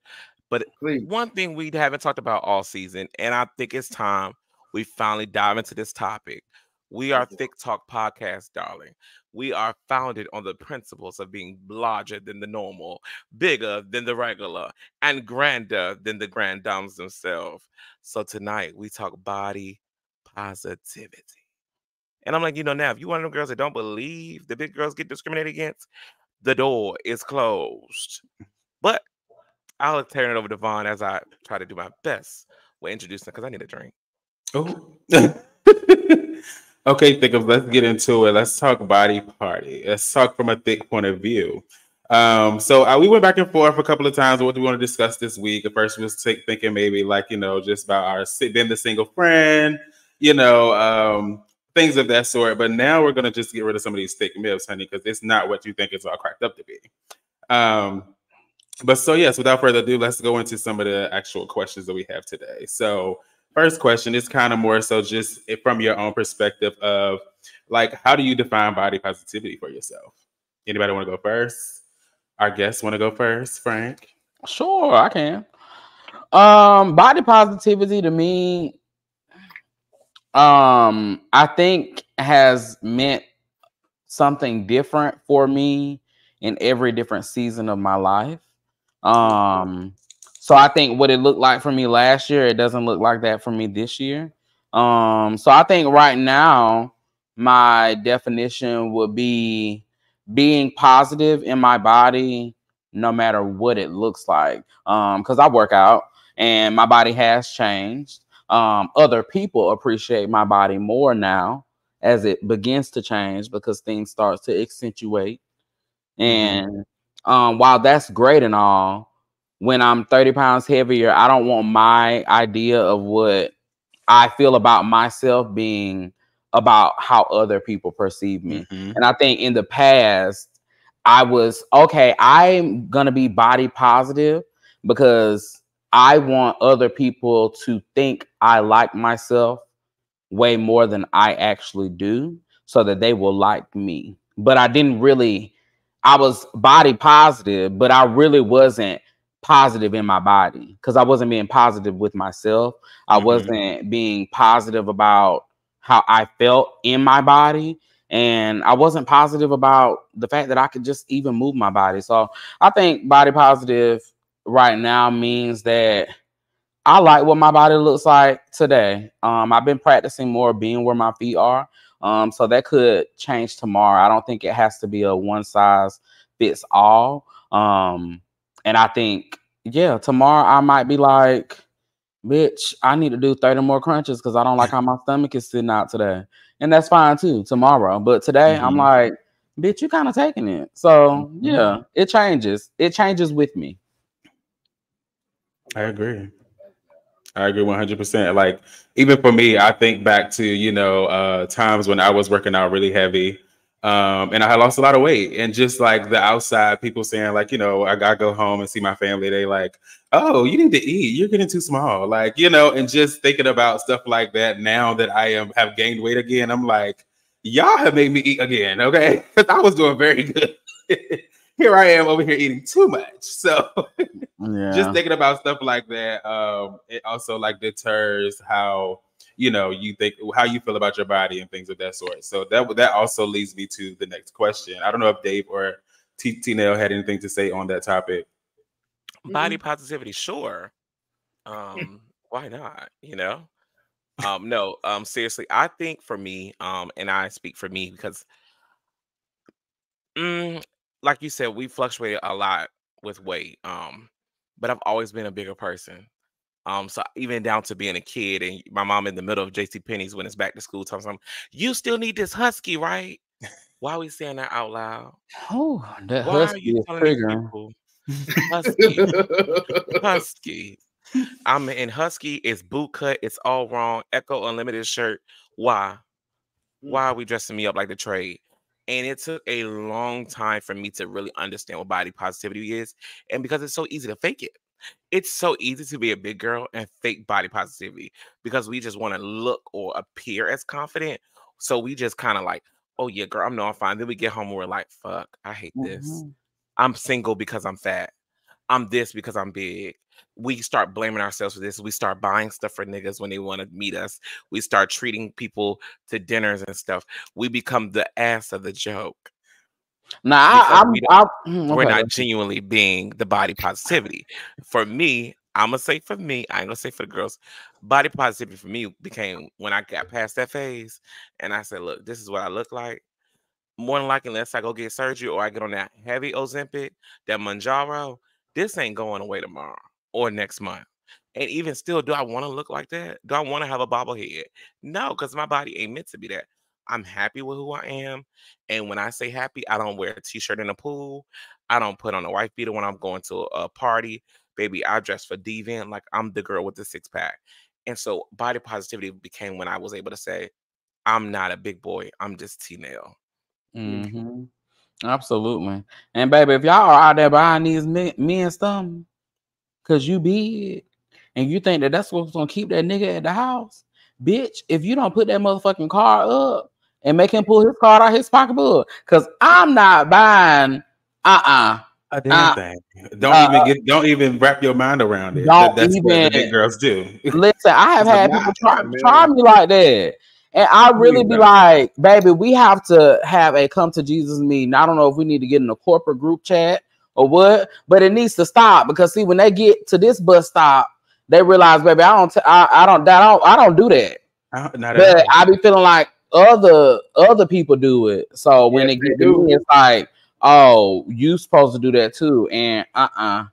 please. One thing we haven't talked about all season, and I think it's time we finally dive into this topic. We are Thique Talk Podcast, darling. We are founded on the principles of being larger than the normal, bigger than the regular, and grander than the grand dames themselves. So tonight we talk body positivity. And I'm like, you know, now if you one of them girls that don't believe the big girls get discriminated against, the door is closed. But I'll turn it over to Vonn as I try to do my best with introducing because I need a drink. Oh. okay, think of let's get into it. Let's talk body party. Let's talk from a thick point of view. Um, so uh, we went back and forth a couple of times. What do we want to discuss this week? At first, we was t- thinking maybe like you know just about our being the single friend, you know, um, things of that sort. But now we're gonna just get rid of some of these thick myths, honey, because it's not what you think it's all cracked up to be. Um, but so yes, without further ado, let's go into some of the actual questions that we have today. So first question is kind of more so just from your own perspective of like how do you define body positivity for yourself? Anybody want to go first? Our guests want to go first, Frank. Sure, I can. Um, body positivity to me, um, I think has meant something different for me in every different season of my life. Um, so I think what it looked like for me last year, it doesn't look like that for me this year. Um, so I think right now, my definition would be being positive in my body no matter what it looks like. Um, because I work out and my body has changed. Um, other people appreciate my body more now as it begins to change because things start to accentuate. Mm-hmm. And um, while that's great and all, when I'm 30 pounds heavier, I don't want my idea of what I feel about myself being about how other people perceive me. Mm-hmm. And I think in the past, I was okay, I'm gonna be body positive because I want other people to think I like myself way more than I actually do so that they will like me. But I didn't really, I was body positive, but I really wasn't positive in my body because I wasn't being positive with myself. I mm-hmm. wasn't being positive about how I felt in my body and I wasn't positive about the fact that I could just even move my body. So I think body positive right now means that I like what my body looks like today. Um, I've been practicing more being where my feet are. Um, so that could change tomorrow. I don't think it has to be a one size fits all. Um, and I think, yeah, tomorrow I might be like, bitch, I need to do 30 more crunches because I don't like how my stomach is sitting out today and that's fine too tomorrow. But today mm-hmm. I'm like, bitch, you kind of taking it. So mm-hmm. yeah, it changes. It changes with me. I agree. I agree 100%. Like, even for me, I think back to, you know, uh, times when I was working out really heavy um, and I had lost a lot of weight. And just like the outside people saying, like, you know, I gotta go home and see my family. They like, oh, you need to eat. You're getting too small. Like, you know, and just thinking about stuff like that now that I am have gained weight again, I'm like, y'all have made me eat again. Okay. Because I was doing very good. here I am over here eating too much. So yeah. just thinking about stuff like that, um, it also like deters how you know you think how you feel about your body and things of that sort. So that that also leads me to the next question. I don't know if Dave or T, Teenell had anything to say on that topic. Body mm-hmm. positivity, sure. Um, why not? You know. Um, no, um, seriously, I think for me, um, and I speak for me because, mm, like you said, we fluctuated a lot with weight. Um, but I've always been a bigger person. Um, so even down to being a kid and my mom in the middle of JC Penney's when it's back to school telling something, you still need this husky, right? Why are we saying that out loud? Oh, that Why husky is triggering. Husky. husky. I'm in husky, it's boot cut, it's all wrong. Ecko Unlimited shirt. Why? Why are we dressing me up like the trade? And it took a long time for me to really understand what body positivity is. And because it's so easy to fake it it's so easy to be a big girl and fake body positivity because we just want to look or appear as confident. So we just kind of like, oh yeah, girl, I'm no, I'm fine. Then we get home and we're like, fuck, I hate this. Mm-hmm. I'm single because I'm fat. I'm this because I'm big. We start blaming ourselves for this. We start buying stuff for niggas when they want to meet us. We start treating people to dinners and stuff. We become the ass of the joke. Now I, I'm, we I'm, mm, we're not genuinely being the body positivity. For me, I'm gonna say for me, I ain't gonna say for the girls. Body positivity for me became when I got past that phase, and I said, "Look, this is what I look like." More than likely, unless I go get surgery or I get on that heavy Ozempic, that Mounjaro, this ain't going away tomorrow or next month. And even still, do I want to look like that? Do I want to have a bobblehead? No, because my body ain't meant to be that. I'm happy with who I am. And when I say happy, I don't wear a t-shirt in the pool. I don't put on a wife beater when I'm going to a party. Baby, I dress for Devin like I'm the girl with the six pack. And so body positivity became when I was able to say, I'm not a big boy. I'm just T nail. Mm-hmm. Absolutely. And baby, if y'all are out there buying these men, men because you big and you think that that's what's gonna keep that nigga at the house, bitch, if you don't put that motherfucking car up, and make him pull his card out his pocketbook. Cause I'm not buying uh-uh. A damn uh, thing. Don't uh, even get don't even wrap your mind around it. Don't that, that's even, what the big girls do. listen, I have had people try, try me like that. And I really be like, baby, we have to have a come to Jesus meeting. I don't know if we need to get in a corporate group chat or what, but it needs to stop because see, when they get to this bus stop, they realize, baby, I don't, t- I, I don't, I don't, I don't do that. I, not But. I be feeling like other other people do it. So when Yes, it they get to do. me, it's like, oh, you supposed to do that too. And uh uh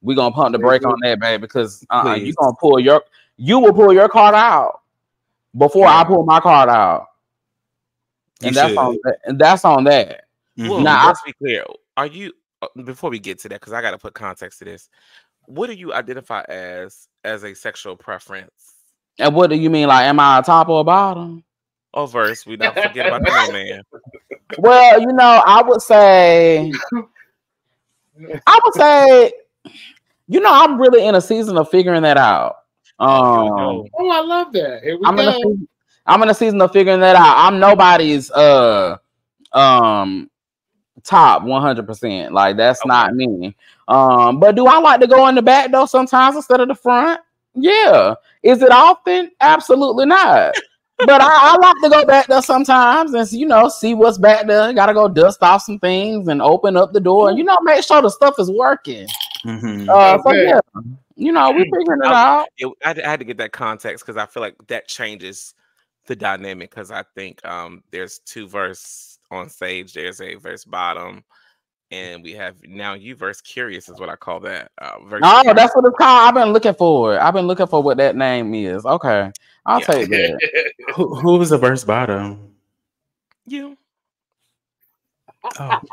we gonna pump the brake on that, baby, because uh uh you Please. gonna pull your you will pull your card out before I pull my card out. You And that's should. on that, and that's on that. Well, Mhm. Nah, I- let's be clear. Are you uh, before we get to that? Because I got to put context to this. What do you identify as as a sexual preference? And what do you mean? Like, am I a top or a bottom? Oh, verse. We don't forget about the no man. Well, you know, I would say, I would say, you know, I'm really in a season of figuring that out. Oh, Um. Oh, I love that. Here we I'm in a go. season, I'm in a season of figuring that out. I'm nobody's uh um top 100 percent like that's Okay. not me. Um, but do I like to go in the back though sometimes instead of the front? Yeah. Is it often? Absolutely not. But I, I like to go back there sometimes and you know see what's back there. Got to go dust off some things and open up the door and you know make sure the stuff is working. Mhm. Uh, so yeah, you know we figuring it Um, out. It, I, had- I had to get that context because I feel like that changes the dynamic. Because I think um there's two verse on stage. There's a verse bottom, and we have now you verse curious is what I call that. Uh, verse Oh, curious. that's what it's called. I've been looking for it. I've been looking for what that name is. Okay, I'll Yeah. take that. Who, who was the verse bottom? you. Oh.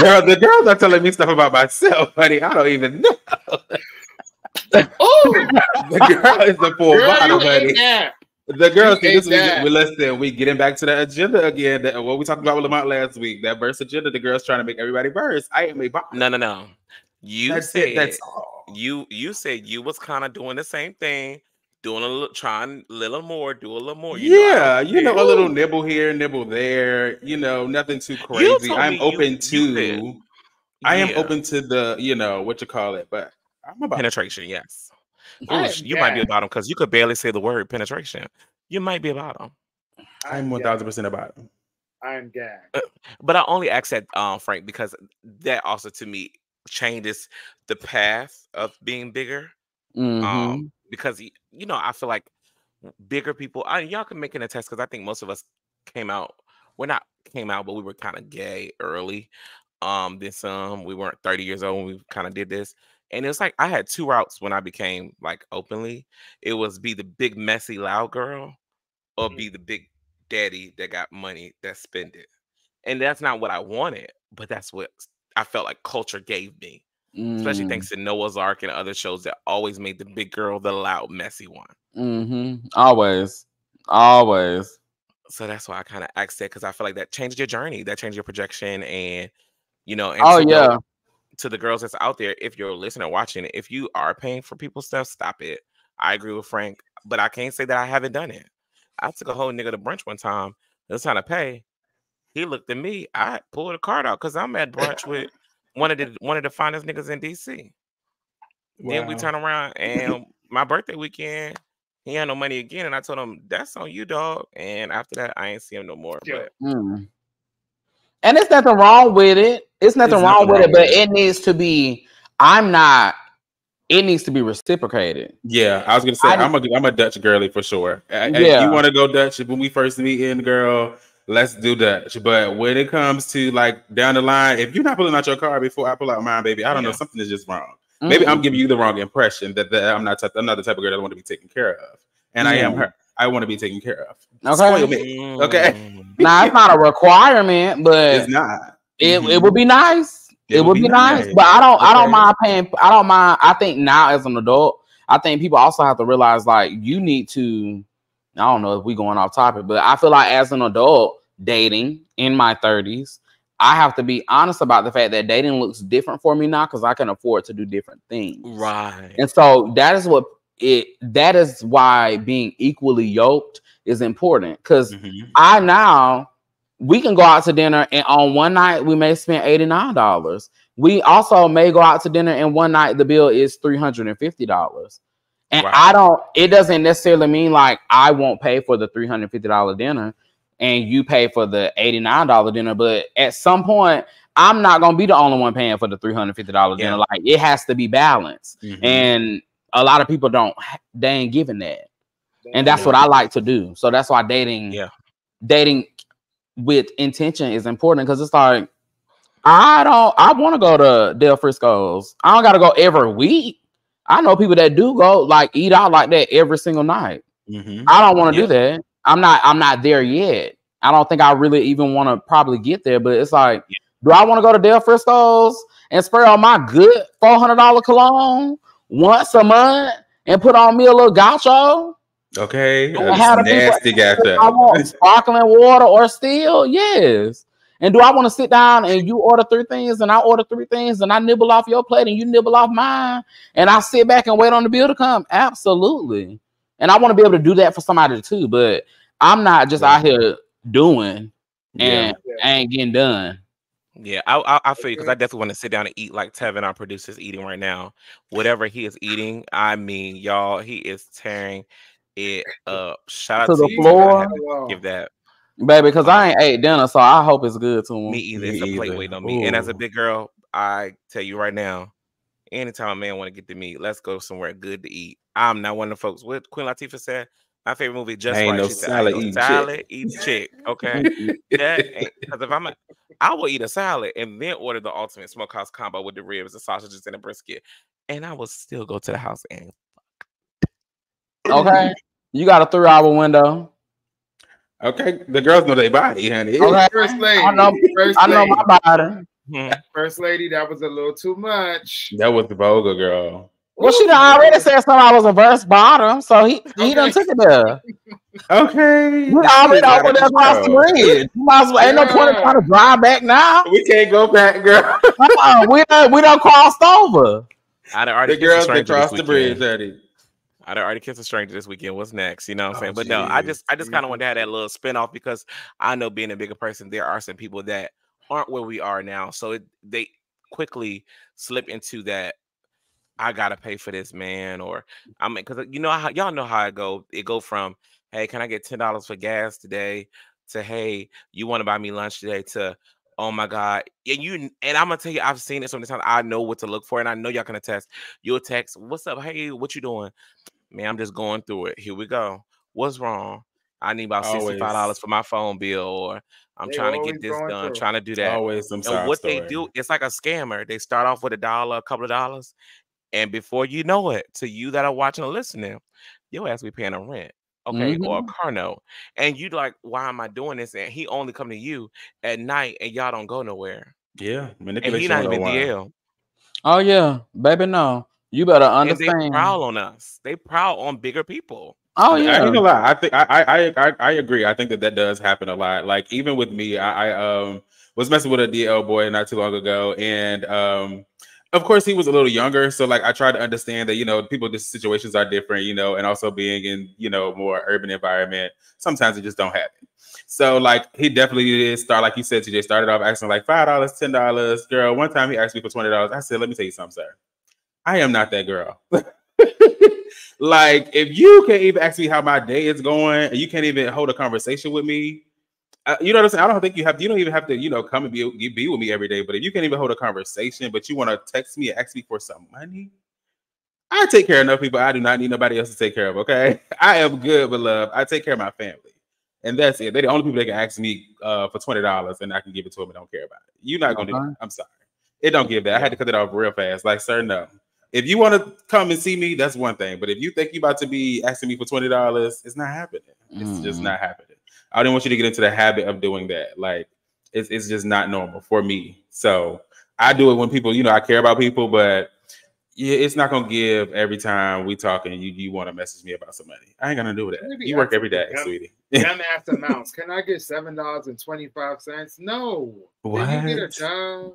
Girl, the girls are telling me stuff about myself, buddy. I don't even know. oh, The girl is the full girl, bottom, you buddy. The girls, You see, this ate week, we listen, we getting back to the agenda again. That, what we talked about with Lamont last week, that verse agenda, the girls trying to make everybody verse. I am a bottom. No, no, no. You That's said it. That's all. You you said you was kind of doing the same thing, doing a little, trying a little more, do a little more. You yeah, don't you know, a little nibble here, nibble there. You know, nothing too crazy. I'm open you to. said- I am Yeah. open to the, you know, what you call it, but I'm about penetration. Yes. Ooh, you might be gagged. about them because you could barely say the word penetration. You might be about them, I'm one thousand percent about it. I'm gagged. but I only ask that, um, Frank, because that also to me changes the path of being bigger. Mhm. Um, because you know, I feel like bigger people. I, y'all can make an attest because I think most of us came out. We're not came out, but we were kind of gay early. Um, then some. We weren't thirty years old when we kind of did this, and it was like I had two routes when I became like openly. It was be the big messy loud girl, or Mhm. be the big daddy that got money that spend it. And that's not what I wanted, but that's what I felt like culture gave me especially Mm, thanks to Noah's Arc and other shows that always made the big girl the loud, messy one. mhm. Always, always. So that's why I kind of asked that because I feel like that changed your journey, that changed your projection, and you know, and Oh to, yeah. the, to the girls that's out there, if you're listening watching if you are paying for people's stuff, stop it. I agree with Frank, but I can't say that I haven't done it. I took a whole nigga to brunch one time. It was time to pay. He looked at me. I pulled a card out because I'm at brunch with one of the one of the finest niggas in DC. Then we turn around and my birthday weekend, he had no money again. And I told him, That's on you, dog. And after that, I ain't see him no more. Yeah. But Mm. And it's nothing wrong with it. It's nothing There's wrong nothing with wrong it, but with it. it needs to be. I'm not. It needs to be reciprocated. Yeah, I was gonna say I- I'm a I'm a Dutch girly for sure. If Yeah. you want to go Dutch when we first meet in, girl, let's do that. But when it comes to like down the line, if you're not pulling out your car before I pull out mine, baby, I don't know something is just wrong. Maybe Mm-mm. I'm giving you the wrong impression that, that I'm not type, I'm not the type of girl that I want to be taken care of, and I am her. I want to be taken care of. Okay. Spoil me. Okay. Now it's not a requirement, but It's not. it, Mhm. it would be nice. It, would be, nice. But I don't I don't mind paying I don't mind. I think now as an adult, I think people also have to realize like you need to I don't know if we're going off topic, but I feel like as an adult dating in my 30s, I have to be honest about the fact that dating looks different for me now because I can afford to do different things. Right. And so that is what it that is why being equally yoked is important because Mhm. I now we can go out to dinner and on one night we may spend $89. We also may go out to dinner and one night the bill is $350. And Right. I don't. It doesn't necessarily mean like I won't pay for the three hundred fifty dollar dinner, and you pay for the eighty nine dollar dinner. But at some point, I'm not gonna be the only one paying for the three hundred fifty dollar Yeah. dinner. Like it has to be balanced, Mhm. and a lot of people don't. They ain't giving that, and that's what I like to do. So that's why dating, Yeah. dating with intention is important because it's like I don't. I want to go to Del Frisco's. I don't got to go every week. I know people that do go like eat out like that every single night. Mhm. I don't want to Yeah. do that. I'm not. I'm not there yet. I don't think I really even want to probably get there. But it's like, do I want to go to Del Frisco's and spray on my good four hundred dollar cologne once a month and put on me a little gaucho? Okay, that's nasty got I want sparkling water or still, yes. And do I want to sit down and you order three things and I order three things and I nibble off your plate and you nibble off mine and I sit back and wait on the bill to come? Absolutely. And I want to be able to do that for somebody too, but I'm not just Yeah. out here doing and Yeah. ain't getting done. Yeah, I I, I feel you because I definitely want to sit down and eat like Tevin, our producer, is eating right now. Whatever he is eating, I mean, y'all, he is tearing it up. Shout out To to, the you. Tevin. I floor. have give that Baby, because I ain't ate dinner, so I hope it's good to him. me either. Me It's a plate either. waiting on me. And as a big girl, I tell you right now, anytime a man want to get to meat, let's go somewhere good to eat. I'm not one of the folks. What Queen Latifah said, my favorite movie, Just Ain't Right. no she said, salad "Ain't no eating chick." salad eating chick. Okay. Because if I'm a, I will eat a salad and then order the ultimate smokehouse combo with the ribs, the sausages, and the brisket, and I will still go to the house and Okay. You got a three hour window. Okay, the girls know their body, honey. Okay. First lady. I know, First I know my body. Hmm. First lady, that was a little too much. That was the vulgar girl. Well, she done already said something I was a verse bottom, so he he done Okay. took it there. Okay, We already over there across the bridge. You might as well, ain't no point in trying to drive back now. We can't go back, girl. Uh-uh, we done we done crossed over. I'd already the girls stranger that crossed the bridge, honey. I'd already kissed a stranger this weekend. What's next? You know what I'm Oh, saying? But no, I just I just kind of want to have mm-hmm. that little spin off because I know being a bigger person, there are some people that aren't where we are now. So it, they quickly slip into that I gotta pay for this, man, or I mean, because uh, you know how y'all know how it go. It go from hey, can I get ten dollars for gas today? To hey, you want to buy me lunch today? To oh my god, and you and I'm gonna tell you, I've seen it so many times. I know what to look for, and I know y'all can attest. You'll text, "What's up? Hey, what you doing?" Man, I'm just going through it. Here we go. What's wrong? I need about sixty-five dollars for my phone bill, or I'm They trying to get this done, through. trying to do that. Always some And sob what they do, it's like a scammer. They start off with a dollar, a couple of dollars, and before you know it, to you that are watching or listening, your ass be paying a rent, okay, or a mm-hmm. car note, and you like, why am I doing this? And he only come to you at night, and y'all don't go nowhere, Yeah, and manipulation. he not even DL, Oh yeah, baby, no. You better and they understand. prowl on us. They prowl on bigger people. Oh I ain't yeah. gonna. I think I, I I I agree. I think that that does happen a lot. Like even with me, I, I um was messing with a DL boy not too long ago, and um of course he was a little younger, so like I tried to understand that you know people the situations are different, you know, and also being in you know more urban environment, sometimes it just don't happen. So like he definitely did start like you said, TJ started off asking like five dollars, ten dollars. Girl, one time he asked me for twenty dollars. I said, let me tell you something, sir. I am not that girl. like if you can't even ask me how my day is going, and you can't even hold a conversation with me, uh, you know what I'm saying? I don't think you have. You don't even have to, you know, come and be you be with me every day. But if you can't even hold a conversation, but you want to text me and ask me for some money, I take care of enough people. I do not need nobody else to take care of. Okay, I am good with love. I take care of my family, and that's it. They're the only people that can ask me uh, for twenty dollars, and I can give it to them and don't care about it. You're not gonna do that. I'm sorry. It don't give that. I had to cut it off real fast. Like, sir, no. If you want to come and see me, that's one thing. But if you think you're about to be asking me for twenty dollars, it's not happening. It's just Mhm. not happening. I didn't want you to get into the habit of doing that. Like, it's it's just not normal for me. So I do it when people, you know, I care about people, but yeah, it's not gonna give every time we talking. You you want to message me about some money? I ain't gonna do that. You work every day, them. sweetie. Them ass amounts. Can I get seven dollars and twenty five cents? No. Did you get a What? job?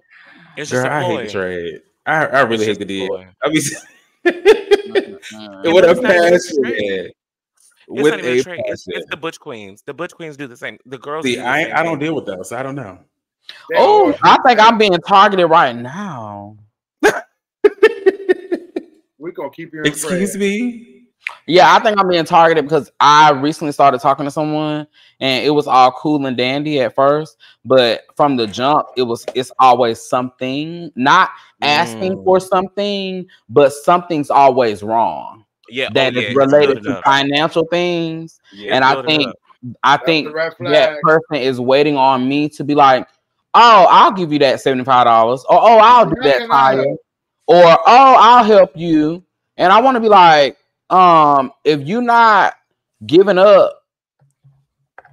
It's Girl, just a I ploy. hate trade. I, I really It's hate the deal. ploy. I mean, with a it's not passion. yeah. It's With not even a a trade. It's, it's the Butch Queens. The Butch Queens do the same. The girls. See, do the I same I don't thing. deal with those. So I don't know. They Oh, all- I think I'm being targeted right now. We're gonna keep you Excuse prayer. me. Yeah, I think I'm being targeted because I recently started talking to someone and it was all cool and dandy at first, but from the jump, it was it's always something, not asking Mm. for something, but something's always wrong. Yeah, oh, yeah, is related to financial things. Yeah, and I think. I That's think that person is waiting on me to be like, oh, I'll give you that $75, or oh, I'll do that Recognize tire, it. or oh, I'll help you. And I want to be like, um, if you're not giving up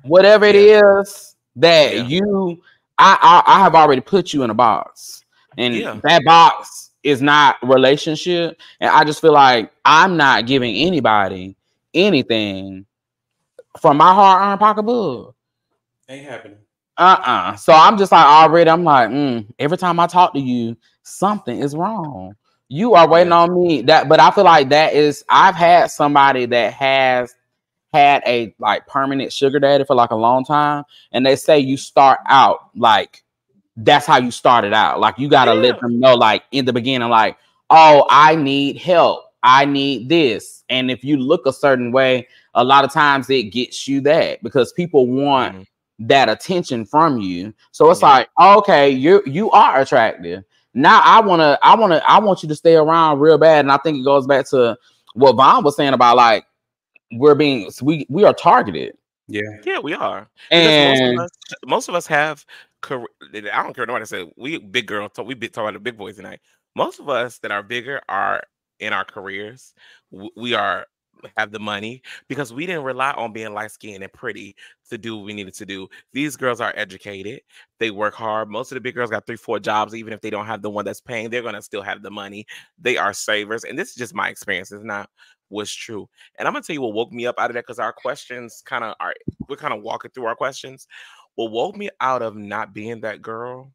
whatever it is that Yeah. you I, I I have already put you in a box. And Yeah. that box is not relationship. And I just feel like I'm not giving anybody anything from my hard-earned pocketbook. Ain't happening. Uh-uh. So I'm just like already, I'm like, mm, every time I talk to you, something is wrong. You are waiting on me. That, but I feel like that is I've had somebody that has had a like permanent sugar daddy for like a long time, and they say you start out like that's how you started out. Like you gotta Yeah. let them know, like in the beginning, like, oh, I need help, I need this. And if you look a certain way, a lot of times it gets you that because people want Mhm. that attention from you. So it's Yeah. like, okay, you you are attractive. Now I wanna, I wanna, I want you to stay around real bad. And I think it goes back to what Vonn was saying about like we're being we we are targeted. Yeah. Yeah, we are. And most of us, most of us have. I don't care what I said. We big girls. talk- We talk about the big boys tonight. Most of us that are bigger are in our careers. We are have the money because we didn't rely on being light skinned and pretty to do what we needed to do. These girls are educated. They work hard. Most of the big girls got three, four jobs. Even if they don't have the one that's paying, they're gonna still have the money. They are savers, and this is just my experience. It's not what's true. And I'm gonna tell you what woke me up out of that because our questions kind of are we're kind of walking through our questions. What woke me out of not being that girl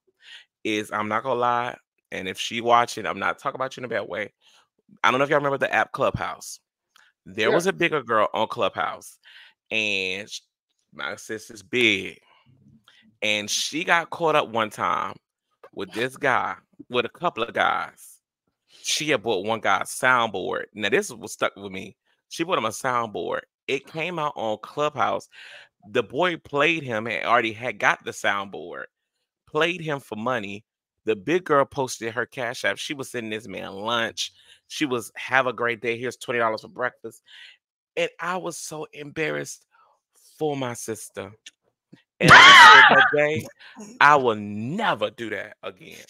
is I'm not gonna lie, and if she watching, I'm not talking about you in a bad way. I don't know if y'all remember the app Clubhouse. There Yeah. was a bigger girl on Clubhouse, and my sister's big, and she got caught up one time with this guy, with a couple of guys. She had bought one guy's soundboard. Now this was stuck with me. She bought him a soundboard. It came out on Clubhouse. The boy played him and already had got the soundboard. Played him for money. The big girl posted her cash app. She was sending this man lunch. She was have a great day. Here's twenty dollars for breakfast. And I was so embarrassed for my sister. And I said that day, I will never do that again.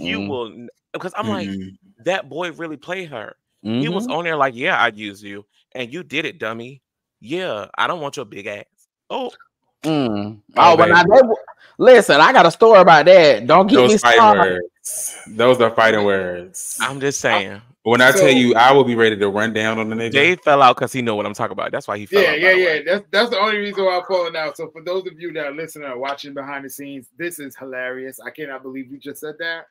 You Mm-mm. will, because I'm like, Mhm. that boy really played her. He was Mhm. on there like, yeah, I'd use you. And you did it, dummy. Yeah, I don't want your big ass. Oh, Mm. Oh, Oh, but now they, listen, I got a story about that. Don't get me Those fighting started. words. Those are fighting words. I'm just saying. When I So- tell you, I will be ready to run down on the nigga. Dave fell out because he know what I'm talking about. That's why he fell Yeah, out. by yeah, yeah. That's that's the only reason why I'm falling out. So for those of you that are listening or watching behind the scenes, this is hilarious. I cannot believe you just said that.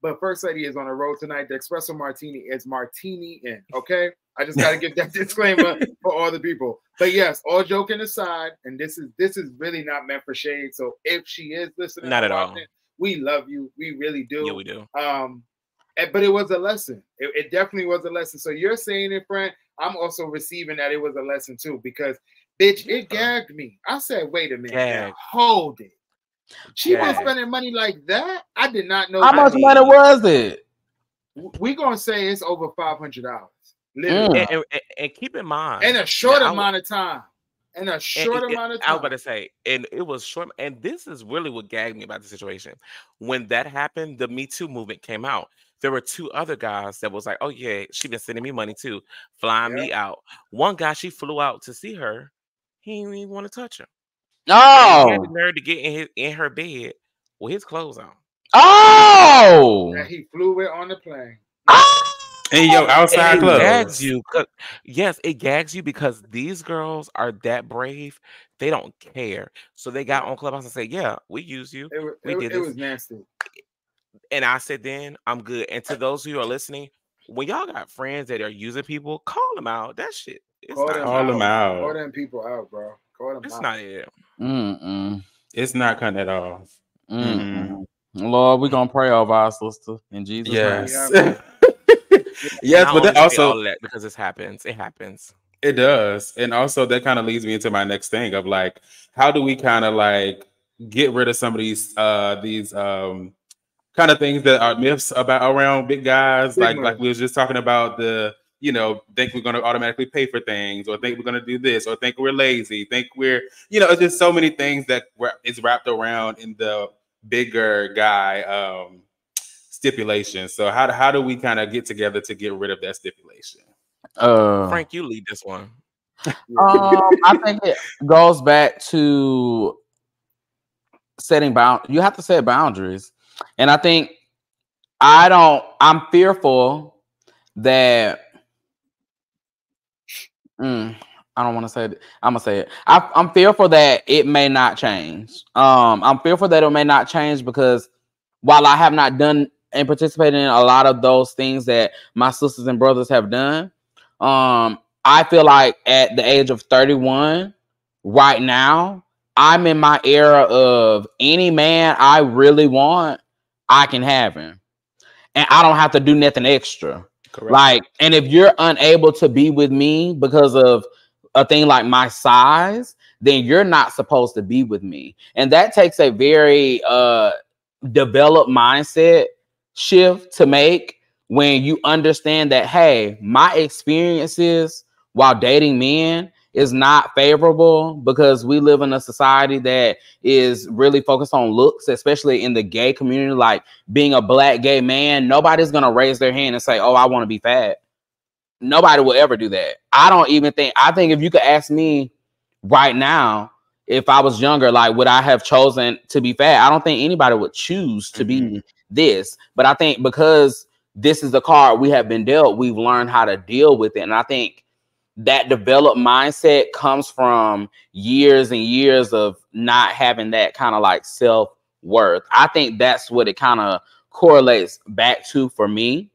But First Lady is on the road tonight. The espresso martini is martini in. Okay, I just got to give that disclaimer for all the people. But yes, all joking aside, and this is this is really not meant for shade. So if she is listening, Not at all. watching, We love you. We really do. Yeah, we do. Um, and- but it was a lesson. It, it definitely was a lesson. So you're saying it, friend. I'm also receiving that it was a lesson too, because bitch, it gagged me. I said, wait a minute, Gag. hold it. She was spending money like that. I did not know. How that. much money was it? We gonna say it's over five hundred dollars. Literally, And, and- and- and keep in mind, in a short now, I- amount of time. In a short it- it- amount of time. I was about to say, and it was short. And this is really what gagged me about the situation. When that happened, the Me Too movement came out. There were two other guys that was like, "Oh yeah, she been sending me money too, flying me out." One guy, she flew out to see her. He didn't even want to touch her. And he had Oh, the nerve to get in his in her bed with his clothes on. oh, That he flew it on the plane. Ah! In your outside And it clothes. gags you. 'cause- Yes, it gags you because these girls are that brave. They don't care. So they got on Clubhouse and say, "Yeah, we use you." It, wa- We it, did it this. was nasty. And I said, "Then I'm good." And to those who are listening, when y'all got friends that are using people, call them out. That shit. It's Call not. them Call them Call them people out, bro. Call them It's out. not it. Mm-mm. It's not cutting at all. Mm-mm. Lord, we're gonna pray over our sister in Jesus' name. Yes. yes, And I but then only say all also that because this happens. It happens. it does, and also that kind of leads me into my next thing of like, how do we kind of like get rid of some of these uh these um kind of things that are myths about around big guys, like Stigma. like we was just talking about the you know think we're going to automatically pay for things, or think we're going to do this, or think we're lazy, think we're you know it's just so many things that wra- wrapped around in the bigger guy um stipulation. So how do- how do we kind of get together to get rid of that stipulation? Uh, Frank, you lead this one. um, I think it goes back to setting bound. You have to set boundaries, and I think I don't. I'm fearful that. Mm, I don't want to say it. I'm gonna say it. I, I'm fearful that it may not change. Um, I'm fearful that it may not change because while I have not done and participated in a lot of those things that my sisters and brothers have done, um, I feel like at the age of 31, right now, I'm in my era of any man I really want, I can have him. And I don't have to do nothing extra. Correct. Like, and if you're unable to be with me because of a thing like my size, then you're not supposed to be with me. And that takes a very uh developed mindset shift to make when you understand that hey, my experiences while dating men is not favorable because we live in a society that is really focused on looks, especially in the gay community. Like being a black gay man, nobody's gonna raise their hand and say, "Oh, I want to be fat." Nobody will ever do that. I don't even think. I think if you could ask me right now, if I was younger, like would I have chosen to be fat? I don't think anybody would choose to be mm-hmm. This. But I think because this is the card we have been dealt, we've learned how to deal with it, and I think that developed mindset comes from years and years of not having that kind of like self worth. I think that's what it kind of correlates back to for me.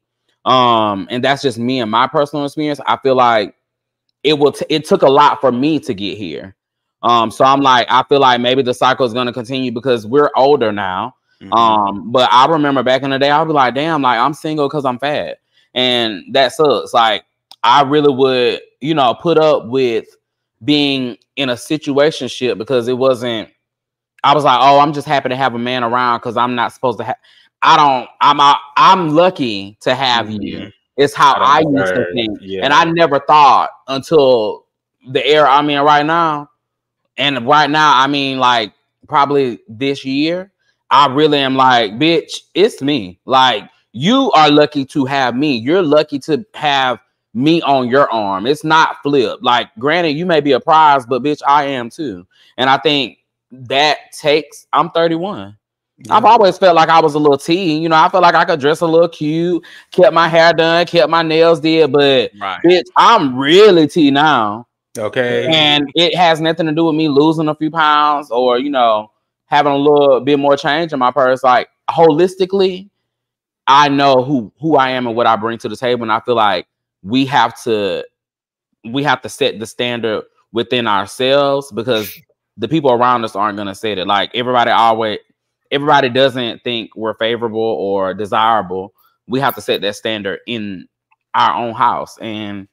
Um, and that's just me and my personal experience. I feel like it will t- it took a lot for me to get here. Um, so I'm like, I feel like maybe the cycle is gonna continue because we're older now. Mhm. Um, but I remember back in the day, I'll be like, damn, like I'm single because I'm fat. And that sucks. Like, I really would, you know, put up with being in a situation ship because it wasn't, I was like, oh, I'm just happy to have a man around because I'm not supposed to have I don't, I'm I, I'm lucky to have you. Mhm. It's how I, I used to think. yeah. And I never thought until the era I'm in right now. And right now, I mean, like probably this year, I really am like, bitch, it's me. Like, you are lucky to have me. You're lucky to have me on your arm. It's not flip. Like, granted, you may be a prize, but bitch, I am too. And I think that takes, I'm 31. I've always felt like I was a little teen. You know, I felt like I could dress a little cute, kept my hair done, kept my nails did, but Right. bitch, I'm really T now. Okay. And it has nothing to do with me losing a few pounds or, you know, having a little bit more change in my purse. Like holistically, I know who who I am and what I bring to the table. And I feel like we have to we have to set the standard within ourselves because the people around us aren't gonna set it. Like everybody always everybody doesn't think we're favorable or desirable. We have to set that standard in our own house. And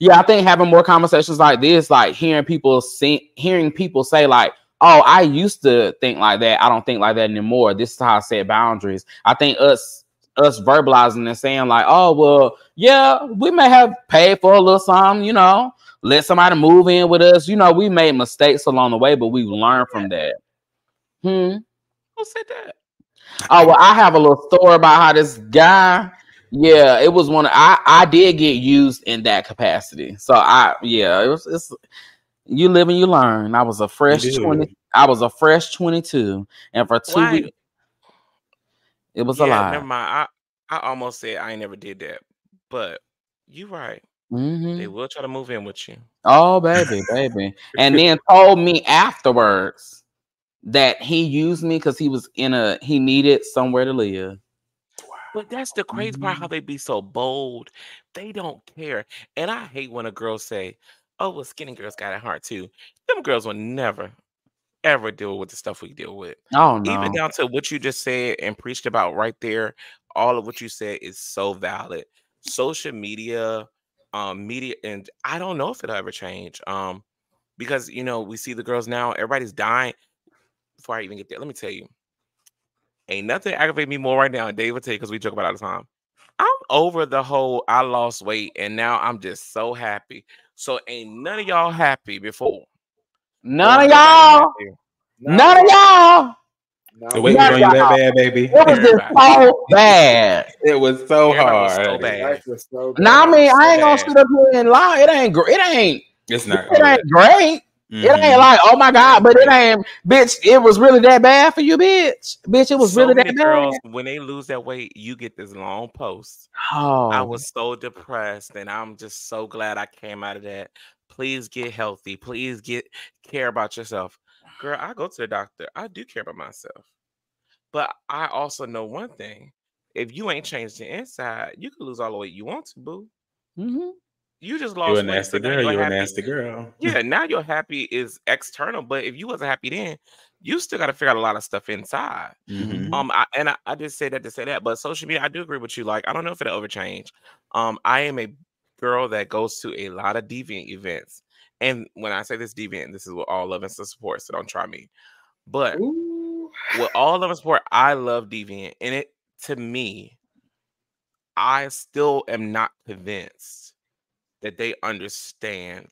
yeah, I think having more conversations like this, like hearing people see, hearing people say, like, "Oh, I used to think like that. I don't think like that anymore." This is how I set boundaries. I think us us verbalizing and saying like, "Oh, well, yeah, we may have paid for a little something, you know, let somebody move in with us. You know, we made mistakes along the way, but we learned from that." Hmm. Who said that? Oh well, I have a little story about how this guy. Yeah, it was one. Of, I I did get used in that capacity. So I yeah, it was. It's you live and you learn. I was a fresh twenty. I was a fresh twenty two, and for two Why? weeks, it was a yeah, lie. never mind. I, I almost said I ain't never did that, but you're right. Mhm. They will try to move in with you. Oh baby, baby, and then told me afterwards that he used me because he was in a he needed somewhere to live. But that's the crazy part Mm-hmm. how they be so bold. They don't care. And I hate when a girl say, Oh, well, skinny girls got it hard too. Them girls will never, ever deal with the stuff we deal with. Oh no, Even down to what you just said and preached about right there. All of what you said is so valid. social media, um, media, and I don't know if it'll ever change. Um, because you know we see the girls now, everybody's dying. Before I even get there, let me tell you, ain't nothing aggravate me more right now. And Dave will tell you because we joke about it all the time. I'm over the whole I lost weight and now I'm just so happy. So ain't none of y'all happy before. None Or of y'all. happy. None of y'all. The weight was None on you that bad, baby. It was just so bad. It was so Everybody was hard. so bad. Life was so Now I mean, so I ain't gonna bad. sit up here and lie. It ain't. gr- It ain't. It's not. It ain't great. It Mhm. ain't like, oh my god, but it ain't, bitch. It was really that bad for you, bitch. Bitch, it was so really that bad. girls when they lose that weight, you get this long post. Oh, I was so depressed, and I'm just so glad I came out of that. Please get healthy. Please get care about yourself, girl. I go to the doctor. I do care about myself, but I also know one thing: if you ain't changed the inside, you can lose all the weight you want to, boo. Mhm. You just lost. You a nasty girl. you're You a nasty girl. Yeah, now you're happy is external, but if you wasn't happy then, you still got to figure out a lot of stuff inside. Mhm. Um, I, and I, I just say that to say that, but social media, I do agree with you. Like, I don't know if it'll ever change. Um, I am a girl that goes to a lot of deviant events, and when I say this deviant, this is with all love and support. So don't try me. But Ooh. with all love and support, I love deviant, and it to me, I still am not convinced that they understand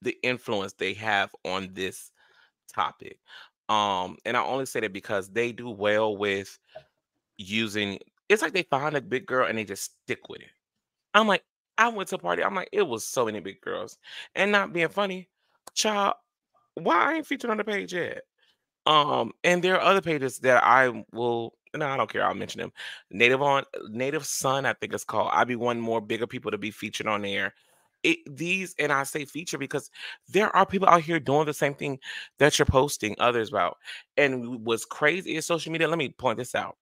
the influence they have on this topic. Um, and I only say that because they do well with using it's like they find a big girl and they just stick with it. I'm like, I went to a party, I'm like, it was so many big girls. And not being funny, child, why I ain't featured on the page yet? Um, and there are other pages that I will no, I don't care. I'll mention them. Native on uh, Native Son, I think it's called. I be one more bigger people to be featured on there. It these and I say feature because there are people out here doing the same thing that you're posting others about. And what's crazy is social media. Let me point this out.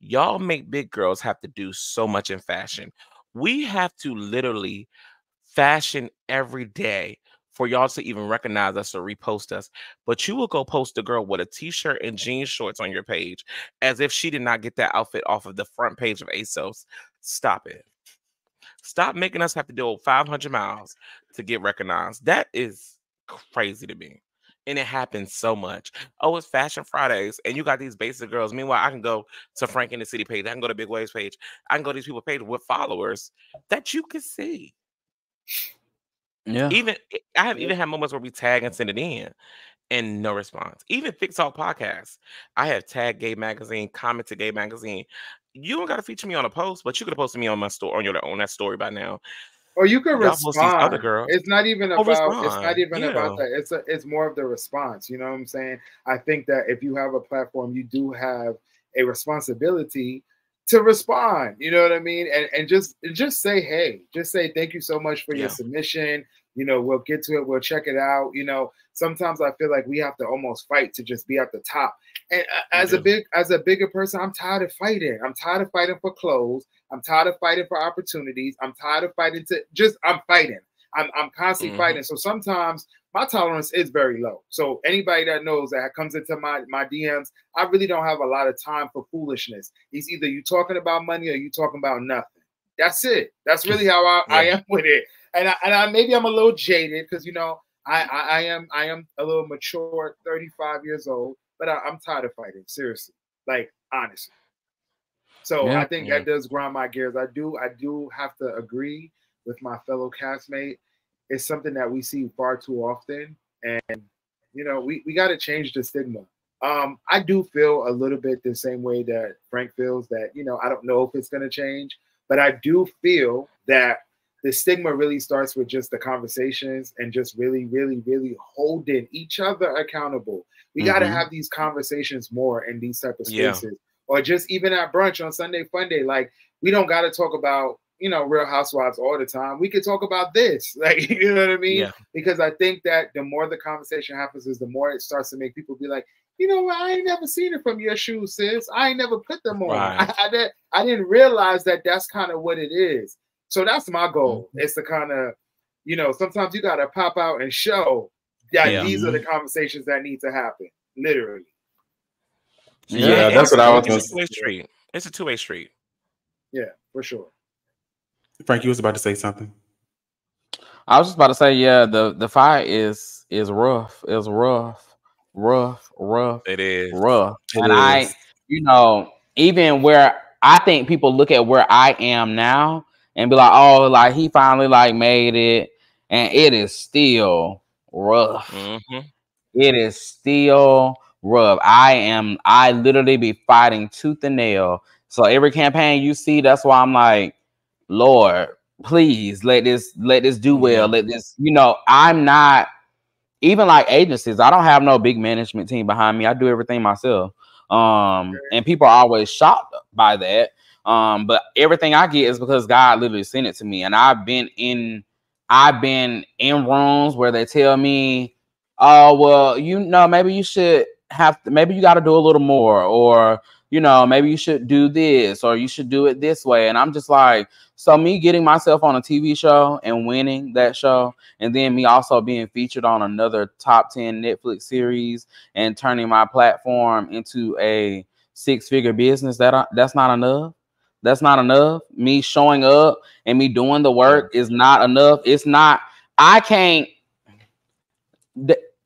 Y'all make big girls have to do so much in fashion. We have to literally fashion every day for y'all to even recognize us or repost us. But you will go post a girl with a t-shirt and jean shorts on your page as if she did not get that outfit off of the front page of ASOS. Stop it. Stop making us have to do 500 miles to get recognized. That is crazy to me. And it happens so much. Oh, it's Fashion Fridays, and you got these basic girls. Meanwhile, I can go to Frank in the City page. I can go to Big Waves page. I can go to these people page with followers that you can see. Yeah. Even I have even had moments where we tag and send it in and no response. Even Thique Talk Podcast. I have tagged Gay Magazine, commented Gay Magazine. You don't gotta feature me on a post, but you could have posted me on my story on your on that story by now. Or you could Y'all post other girl. It's not even Oh, about. It's not even about that. It's a, It's more of the response. You know what I'm saying? I think that if you have a platform, you do have a responsibility to respond. You know what I mean? And and just just say hey. Just say thank you so much for your submission. You know, we'll get to it. We'll check it out. You know, sometimes I feel like we have to almost fight to just be at the top. And uh, as a big as a bigger person, I'm tired of fighting. I'm tired of fighting for clothes. I'm tired of fighting for opportunities. I'm tired of fighting to just I'm fighting. I'm I'm constantly Mhm. fighting. So sometimes my tolerance is very low. So anybody that knows that comes into my my DMs, I really don't have a lot of time for foolishness. It's either you talking about money or you talking about nothing. That's it. That's really how I, I am with it. And I, and I maybe I'm a little jaded because you know I, I I am I am a little mature, 35 years old, but I, I'm tired of fighting. Seriously, like honestly. So Yeah. I think Yeah. that does grind my gears. I do I do have to agree with my fellow castmate. It's something that we see far too often, and you know we we got to change the stigma. Um, I do feel a little bit the same way that Frank feels that you know I don't know if it's going to change, but I do feel that the stigma really starts with just the conversations and just really, really, really holding each other accountable. We got to have these conversations more in these type of Yeah. spaces, or just even at brunch on Sunday Fun Day. Like we don't got to talk about you know Real Housewives all the time. We could talk about this, like you know what I mean? Yeah. Because I think that the more the conversation happens, is the more it starts to make people be like, you know what? I ain't never seen it from your shoes, sis. I ain't never put them on. Right. I, I, didn't- I didn't realize that that's kind of what it is. So that's my goal. Mm-hmm. It's to kind of, you know, sometimes you got to pop out and show that Yeah. these are the conversations that need to happen, literally. Yeah, and that's what I was it's gonna a two-way street. It's a two-way street. Yeah, for sure. Frank, you was about to say something. I was just about to say, yeah, the the fight is is rough. It's rough, rough, rough. It is rough. It and I, you know, even where I think people look at where I am now and be like, oh, like he finally like made it, and it is still rough. Mhm. It is still rough. I am. I literally be fighting tooth and nail. So every campaign you see, that's why I'm like, Lord, please let this let this do well. Let this, you know, I'm not even like agencies. I don't have no big management team behind me. I do everything myself. Um, and people are always shocked by that. Um, but everything I get is because God literally sent it to me, and I've been in, I've been in rooms where they tell me, "Oh, well, you know, maybe you should have, to, maybe you got to do a little more, or you know, maybe you should do this, or you should do it this way." And I'm just like, so me getting myself on a TV show and winning that show, and then me also being featured on another top ten Netflix series and turning my platform into a six-figure business, that uh, that's not enough. That's not enough. Me showing up and me doing the work is not enough. It's not. I can't.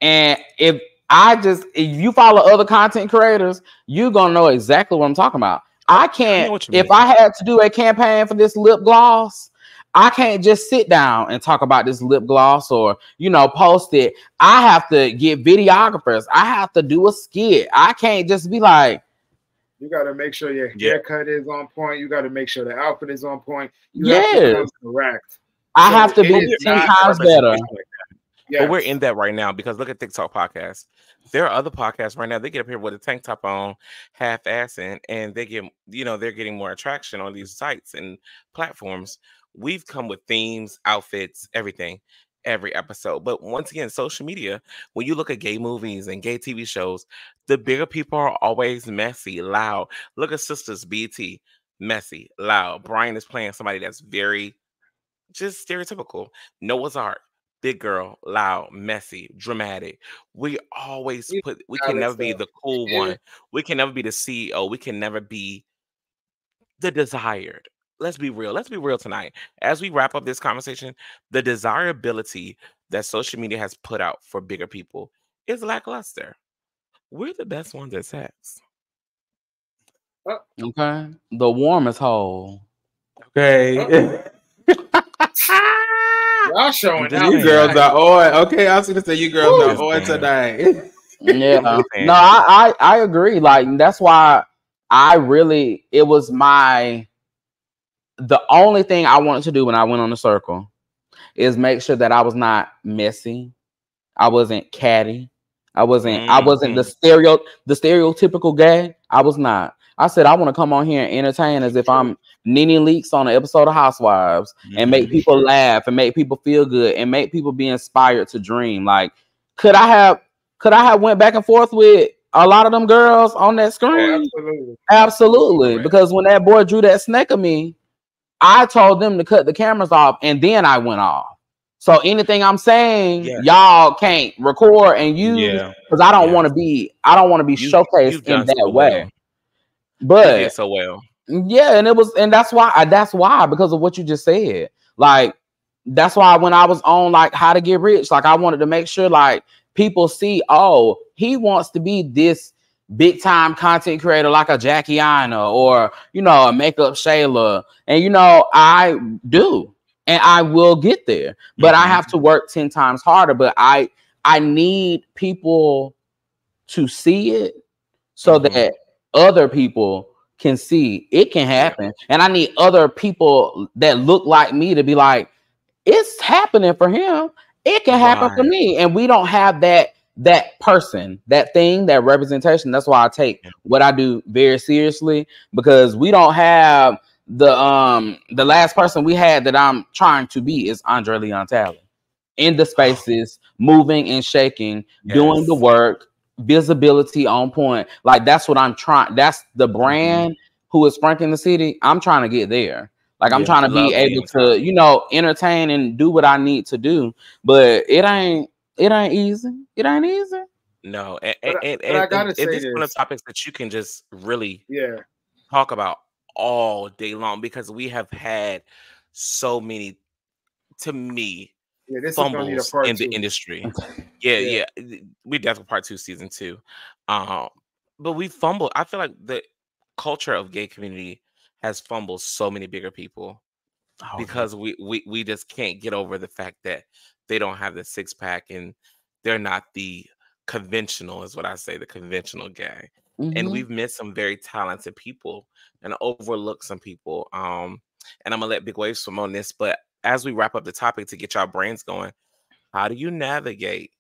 And if I just if you follow other content creators, you're gonna know exactly what I'm talking about. I can't. what you if mean. I had to do a campaign for this lip gloss, I can't just sit down and talk about this lip gloss or you know post it. I have to get videographers. I have to do a skit. I can't just be like, You got to make sure your Yeah. haircut is on point. You got to make sure the outfit is on point. You have Yeah. to correct. I So have to be ten times better. like that. Yeah, But we're in that right now because look at Thique Talk podcast. There are other podcasts right now. They get up here with a tank top on, half assing, and they get, you know, they're getting more attraction on these sites and platforms. We've come with themes, outfits, everything, every episode. But once again, social media, when you look at gay movies and gay TV shows, the bigger people are always messy, loud. Look at Sistas BT, messy, loud. Brian is playing somebody that's very just stereotypical. Noah's Arc, big girl, loud, messy, dramatic. We always We put we can never be the- the cool Yeah. one. We can never be the CEO. We can never be the desired. Let's be real. Let's be real tonight. As we wrap up this conversation, the desirability that social media has put out for bigger people is lackluster. We're the best ones at sex. Okay, the warmest hole. Okay. y'all showing out. you saying. girls are on. Okay, I was gonna say you girls Ooh. are on tonight. Yeah, no, I, I I agree. Like that's why I really it was my the only thing I wanted to do when I went on the circle is make sure that I was not messy, I wasn't catty, I wasn't I wasn't the stereo the stereotypical gay. I was not. I said I want to come on here and entertain as if I'm Nene Leakes on an episode of Housewives and make Mhm. people laugh and make people feel good and make people be inspired to dream. Like, could I have could I have went back and forth with a lot of them girls on that screen? Absolutely. Absolutely. Right. Because when that boy drew that snake of me, I told them to cut the cameras off and then I went off. So anything I'm saying, Yeah. y'all can't record and use yeah. because I don't Yeah. want to be I don't want to be You- showcased in that way. well. But did so well. yeah, and it was, and that's why, I, that's why, because of what you just said. Like, that's why when I was on like how to get rich, like I wanted to make sure like people see, oh, he wants to be this big time content creator like a Jackie Aina or you know a makeup Shayla, and you know I do, and I will get there, but I Mhm. have to work ten times harder. But I I need people to see it so Mhm. that other people can see it can happen. And I need other people that look like me to be like, it's happening for him. It can happen for me. And we don't have that that person, that thing, that representation. That's why I take what I do very seriously because we don't have the um the last person we had that I'm trying to be is Andre Leon Talley in the spaces, moving and shaking, doing the work, visibility on point. Like that's what I'm trying. That's the Mm-hmm. brand who is Frank in the city. I'm trying to get there. Like I'm Yeah, trying to be able to, you know, entertain and do what I need to do. But it ain't it ain't easy. It ain't easy. No, and, But I- and, but I and, gotta and, say this is one of the topics that you can just really Yeah. talk about all day long because we have had so many, to me, Yeah, this is gonna need a fumbles part in the two. industry. Yeah, Yeah. yeah. We definitely part two, season two. Um, but we fumbled. I feel like the culture of gay community has fumbled so many bigger people Oh, yeah. because we, we we just can't get over the fact that they don't have the six pack and they're not the conventional, is what I say, the conventional gay. And Mhm. we've missed some very talented people and overlooked some people. Um, and I'm gonna let Big Wave swim on this, but as we wrap up the topic to get y'all brains going, how do you navigate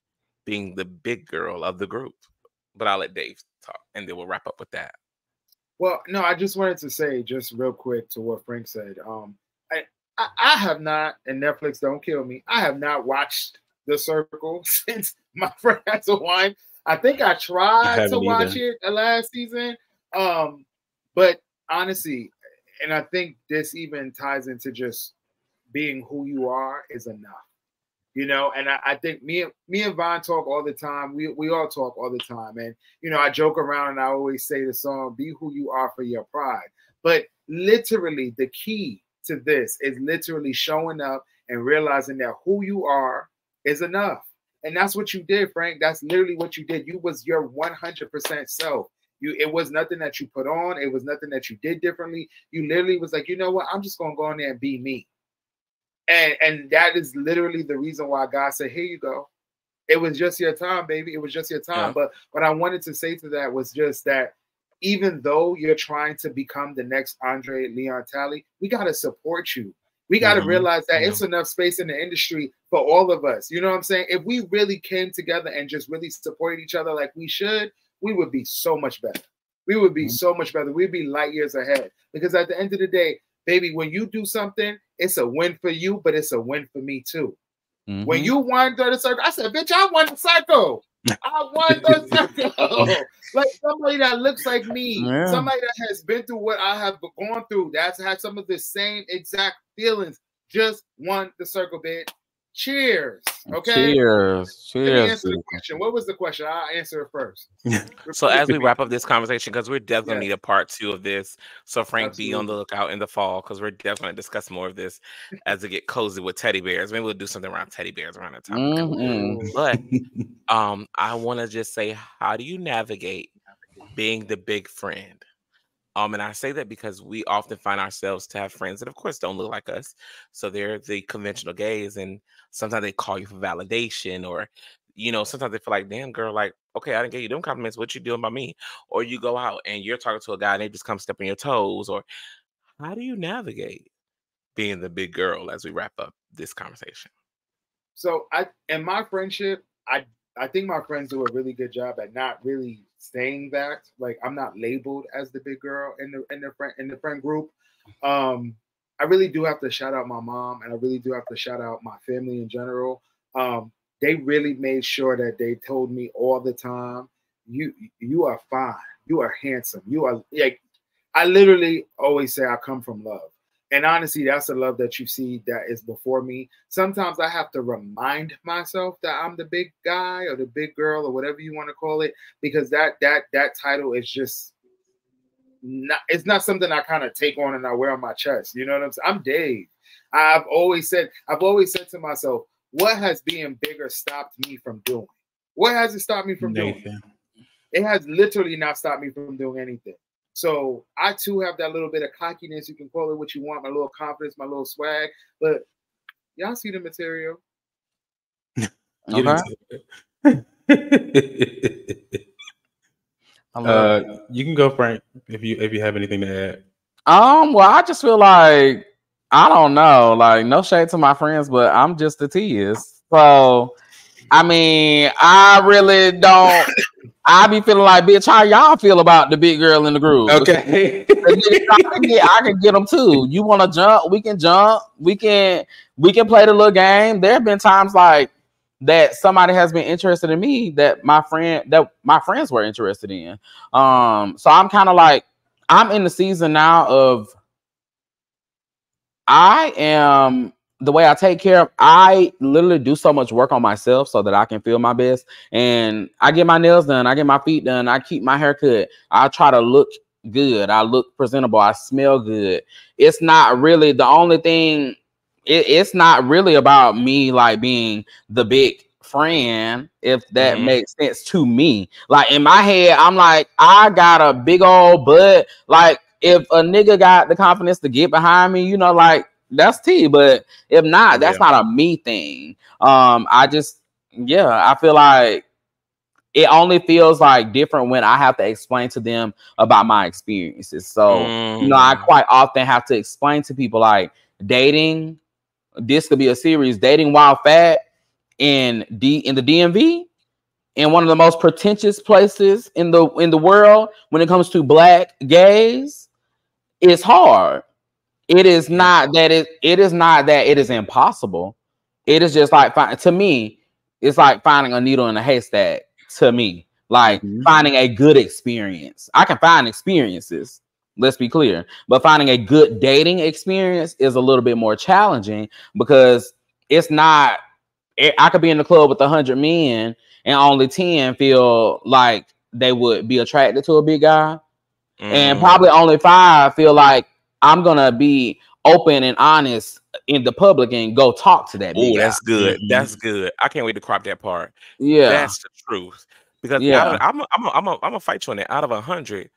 being the big girl of the group? But I'll let Dave talk and then we'll wrap up with that. Well, no, I just wanted to say just real quick to what Frank said. Um, I, I I have not, and Netflix don't kill me. I have not watched The Circle since my friend has a wine. I think I tried to watch either. it last season. Um, but honestly, and I think this even ties into just being who you are is enough. You know, and I, I think me and me and Vonn talk all the time. We we all talk all the time. And you know, I joke around and I always say the song, be who you are for your pride. But literally the key to this is literally showing up and realizing that who you are is enough. And that's what you did, Frank. That's literally what you did. You was your 100% self. You it was nothing that you put on, it was nothing that you did differently. You literally was like, you know what? I'm just gonna go in there and be me. And and that is literally the reason why God said, Here you go. It was just your time, baby. It was just your time. Yeah. But what I wanted to say to that was just that even though you're trying to become the next Andre Leon Talley, we got to support you. We got to Mhm. realize that Yeah. it's enough space in the industry for all of us. You know what I'm saying? If we really came together and just really supported each other like we should, we would be so much better. We would be Mhm. so much better. We'd be light years ahead. Because at the end of the day, baby, when you do something, it's a win for you, but it's a win for me too. When Mhm. you won the circle, I said, bitch, I won the circle. I won the circle. like somebody that looks like me, Yeah. somebody that has been through what I have gone through, that's had some of the same exact feelings, just won the circle, bitch. Cheers. Okay. Cheers. Cheers. the question. What was the question? I'll answer it first. So as we wrap up this conversation, because we're definitely Yeah. need a part two of this. So Frank, be on the lookout in the fall because we're definitely going to discuss more of this as we get cozy with teddy bears. Maybe we'll do something around teddy bears around the time. Mhm. But um, I want to just say, how do you navigate being the big friend? Um, and I say that because we often find ourselves to have friends that, of course, don't look like us. So they're the conventional gays, and sometimes they call you for validation, or you know, sometimes they feel like, "Damn, girl, like, okay, I didn't get you them compliments. What you doing about me?" Or you go out and you're talking to a guy, and they just come stepping your toes. Or how do you navigate being the big girl as we wrap up this conversation? So I in my friendship, I I think my friends do a really good job at not really saying that. Like I'm not labeled as the big girl in the in the friend in the friend group. Um, I really do have to shout out my mom, and I really do have to shout out my family in general. Um, they really made sure that they told me all the time, "You you are fine, you are handsome, you are like." I literally always say I come from love. And honestly, that's the love that you see that is before me. Sometimes I have to remind myself that I'm the big guy or the big girl or whatever you want to call it, because that that that title is just not it's not something I kind of take on and I wear on my chest. You know what I'm saying? I'm Dave. I've always said, I've always said to myself, what has being bigger stopped me from doing? What has it stopped me from doing? It has literally not stopped me from doing anything. So I too have that little bit of cockiness. You can call it what you want, my little confidence, my little swag. But y'all see the material. Get Okay. into it. I love uh, you can go, Frank, if you if you have anything to add. Um, well, I just feel like I don't know, like no shade to my friends, but I'm just a tease. So I mean, I really don't I be feeling like, bitch, how y'all feel about the big girl in the group? Okay. I can get, I can get them too. You want to jump? We can jump. We can we can play the little game. There have been times like that somebody has been interested in me that my friend that my friends were interested in. Um, so I'm kind of like I'm in the season now of I am the way I take care of I literally do so much work on myself so that I can feel my best. And I get my nails done, I get my feet done, I keep my hair cut. I try to look good, I look presentable, I smell good. It's not really the only thing it, it's not really about me like being the big friend, if that Mhm. makes sense to me. Like in my head, I'm like, I got a big old butt. Like if a nigga got the confidence to get behind me, you know, like that's T. But if not, that's not a me thing. Um, I just yeah, I feel like it only feels like different when I have to explain to them about my experiences. So you know, I Mm. quite often have to explain to people like dating. This could be a series, dating while fat in D in the DMV, in one of the most pretentious places in the in the world when it comes to black gays. It's hard. It is not that it it is not that it is impossible. It is just like to me, it's like finding a needle in a haystack. To me, like Mhm. finding a good experience. I can find experiences. Let's be clear, but finding a good dating experience is a little bit more challenging because it's not. it- I could be in the club with a hundred men and only ten feel like they would be attracted to a big guy, and Mm. probably only five feel like I'm gonna be open and honest in the public and go talk to that. Oh, that's good. Mhm. That's good. I can't wait to crop that part. yeah. That's the truth. Because Yeah. of, I'm a, I'm a, I'm a, I'm gonna fight you on that. Out of a hundred,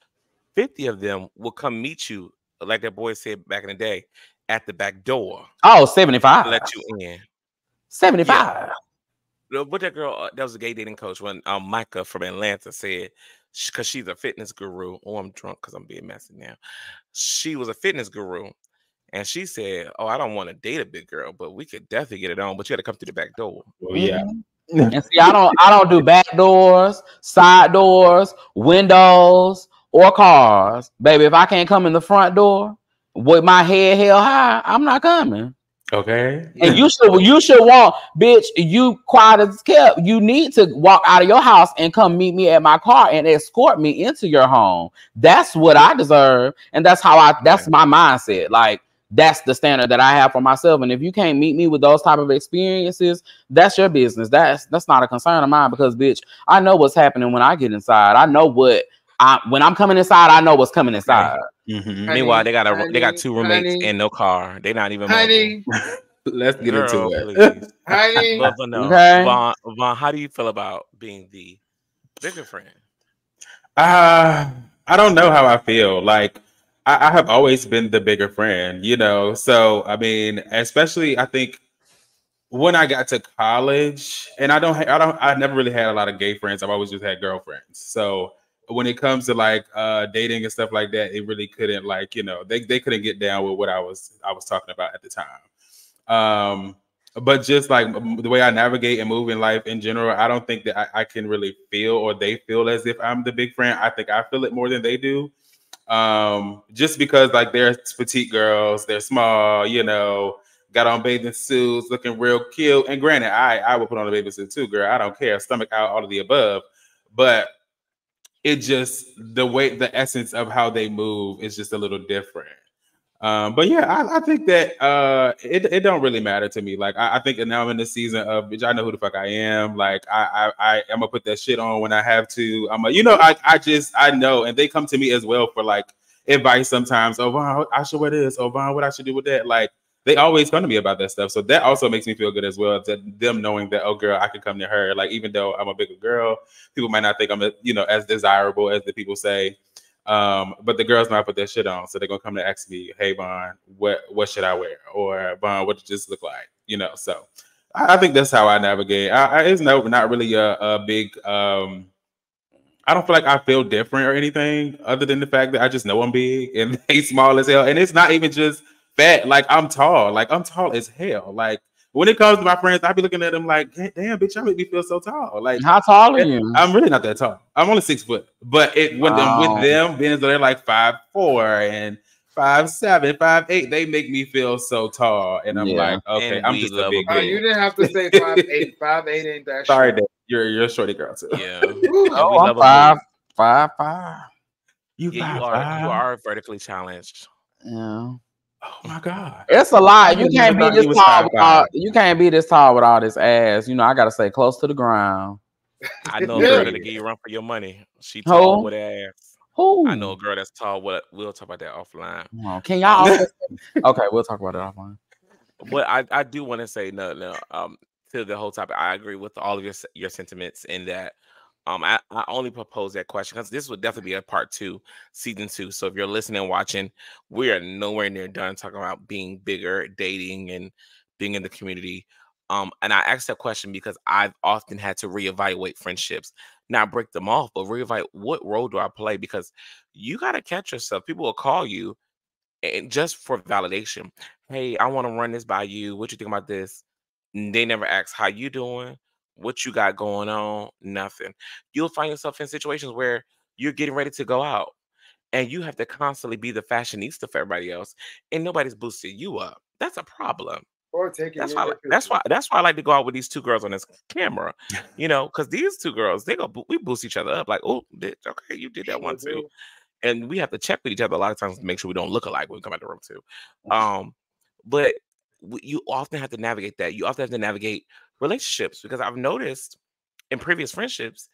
50 of them will come meet you, like that boy said back in the day, at the back door oh, 75. let you in. 75. Uh, What that girl uh, that was a gay dating coach when um Micah from Atlanta said because she's a fitness guru. Oh, I'm drunk because I'm being messy now. She was a fitness guru, and she said, "Oh, I don't want to date a big girl, but we could definitely get it on. But you got to come through the back door." Well, yeah. Mm-hmm. And see, I don't I don't do back doors, side doors, windows, or cars. Baby, if I can't come in the front door with my head held high, I'm not coming. Okay. And you should you should want, bitch, you quiet as kept. You need to walk out of your house and come meet me at my car and escort me into your home. That's what I deserve. And that's how I that's my mindset. Like that's the standard that I have for myself. And if you can't meet me with those type of experiences, that's your business. That's that's not a concern of mine because bitch, I know what's happening when I get inside. I know what I when I'm coming inside, I know what's coming inside. Mhm. Honey, Meanwhile, they got a they got two roommates honey, and no car. They not even mobile. honey, Let's get Girl, into it. honey. But, but no, Okay. Vonn, Vonn, how do you feel about being the bigger friend? Uh, I don't know how I feel. Like I, I have always been the bigger friend, you know. So I mean, especially I think when I got to college, and I don't, ha- I don't, I never really had a lot of gay friends. I've always just had girlfriends. So when it comes to like uh dating and stuff like that, it really couldn't like you know they they couldn't get down with what I was I was talking about at the time. Um, but just like the way I navigate and move in life in general, I don't think that I, I can really feel or they feel as if I'm the big friend. I think I feel it more than they do. Um, just because like they're petite girls, they're small, you know, got on bathing suits, looking real cute. And granted, I I would put on a bathing suit too, girl. I don't care, stomach out, all of the above. But it just the way the essence of how they move is just a little different. Um, but yeah, I, I think that uh, it, it don't really matter to me. Like I, I think now I'm in the season of bitch. I know who the fuck I am. Like I I I am gonna put that shit on when I have to. I'm a, you know I I just I know, and they come to me as well for like advice sometimes. Oh Vonn, I should wear this. Oh Vonn, what I should do with that. Like they always come to me about that stuff. So that also makes me feel good as well. That them knowing that oh girl, I can come to her. Like even though I'm a bigger girl, people might not think I'm you know as desirable as the people say. Um, but the girls I put that shit on, so they're gonna come to ask me, "Hey, Vonn, what what should I wear?" Or Vonn, what does this look like? You know. So I, I think that's how I navigate. I, I it's no not really a, a big. um I don't feel like I feel different or anything, other than the fact that I just know I'm big and they small as hell, and it's not even just fat. Like I'm tall. Like I'm tall as hell. Like when it comes to my friends, I be looking at them like, damn, bitch, I make me feel so tall. Like How tall are you? I'm really not that tall. I'm only six foot. But it when them Oh. with them being so they're like five four and five seven, five eight, they make me feel so tall. And I'm Yeah. like, okay, And I'm just a love big Oh, you didn't have to say five eight. Five eight ain't that. Sorry, short. You're you're a shorty girl too. Yeah. Ooh. Oh, I'm love a five, five, five. You, Yeah, you five are you are vertically challenged. Yeah. Oh my god. It's a lot. You can't be this tall. five all, you can't be this tall with all this ass. You know, I gotta stay close to the ground. I know a girl that'll give you run for your money. She tall Who? with ass. Who? I know a girl that's tall. What we'll talk about that offline. Oh, Can y'all? also- okay, we'll talk about it offline. but I, I do want to say no, no. Um, to the whole topic, I agree with all of your your sentiments in that. Um, I, I only propose that question because this would definitely be a part two, season two. So if you're listening and watching, we are nowhere near done talking about being bigger, dating, and being in the community. Um, and I asked that question because I've often had to reevaluate friendships, not break them off, but reevaluate what role do I play because you got to catch yourself. People will call you and just for validation. Hey, I want to run this by you. What you think about this? And they never ask how you doing, what you got going on, nothing. You'll find yourself in situations where you're getting ready to go out and you have to constantly be the fashionista for everybody else and nobody's boosting you up. That's a problem. Or taking That's why. That's why. That's why I like to go out with these two girls on this camera. You know, because these two girls, they go, we boost each other up. Like, oh, bitch, okay, you did that one too and we have to check with each other a lot of times to make sure we don't look alike when we come out the room too. Um, but you often have to navigate that. You often have to navigate relationships because I've noticed in previous friendships,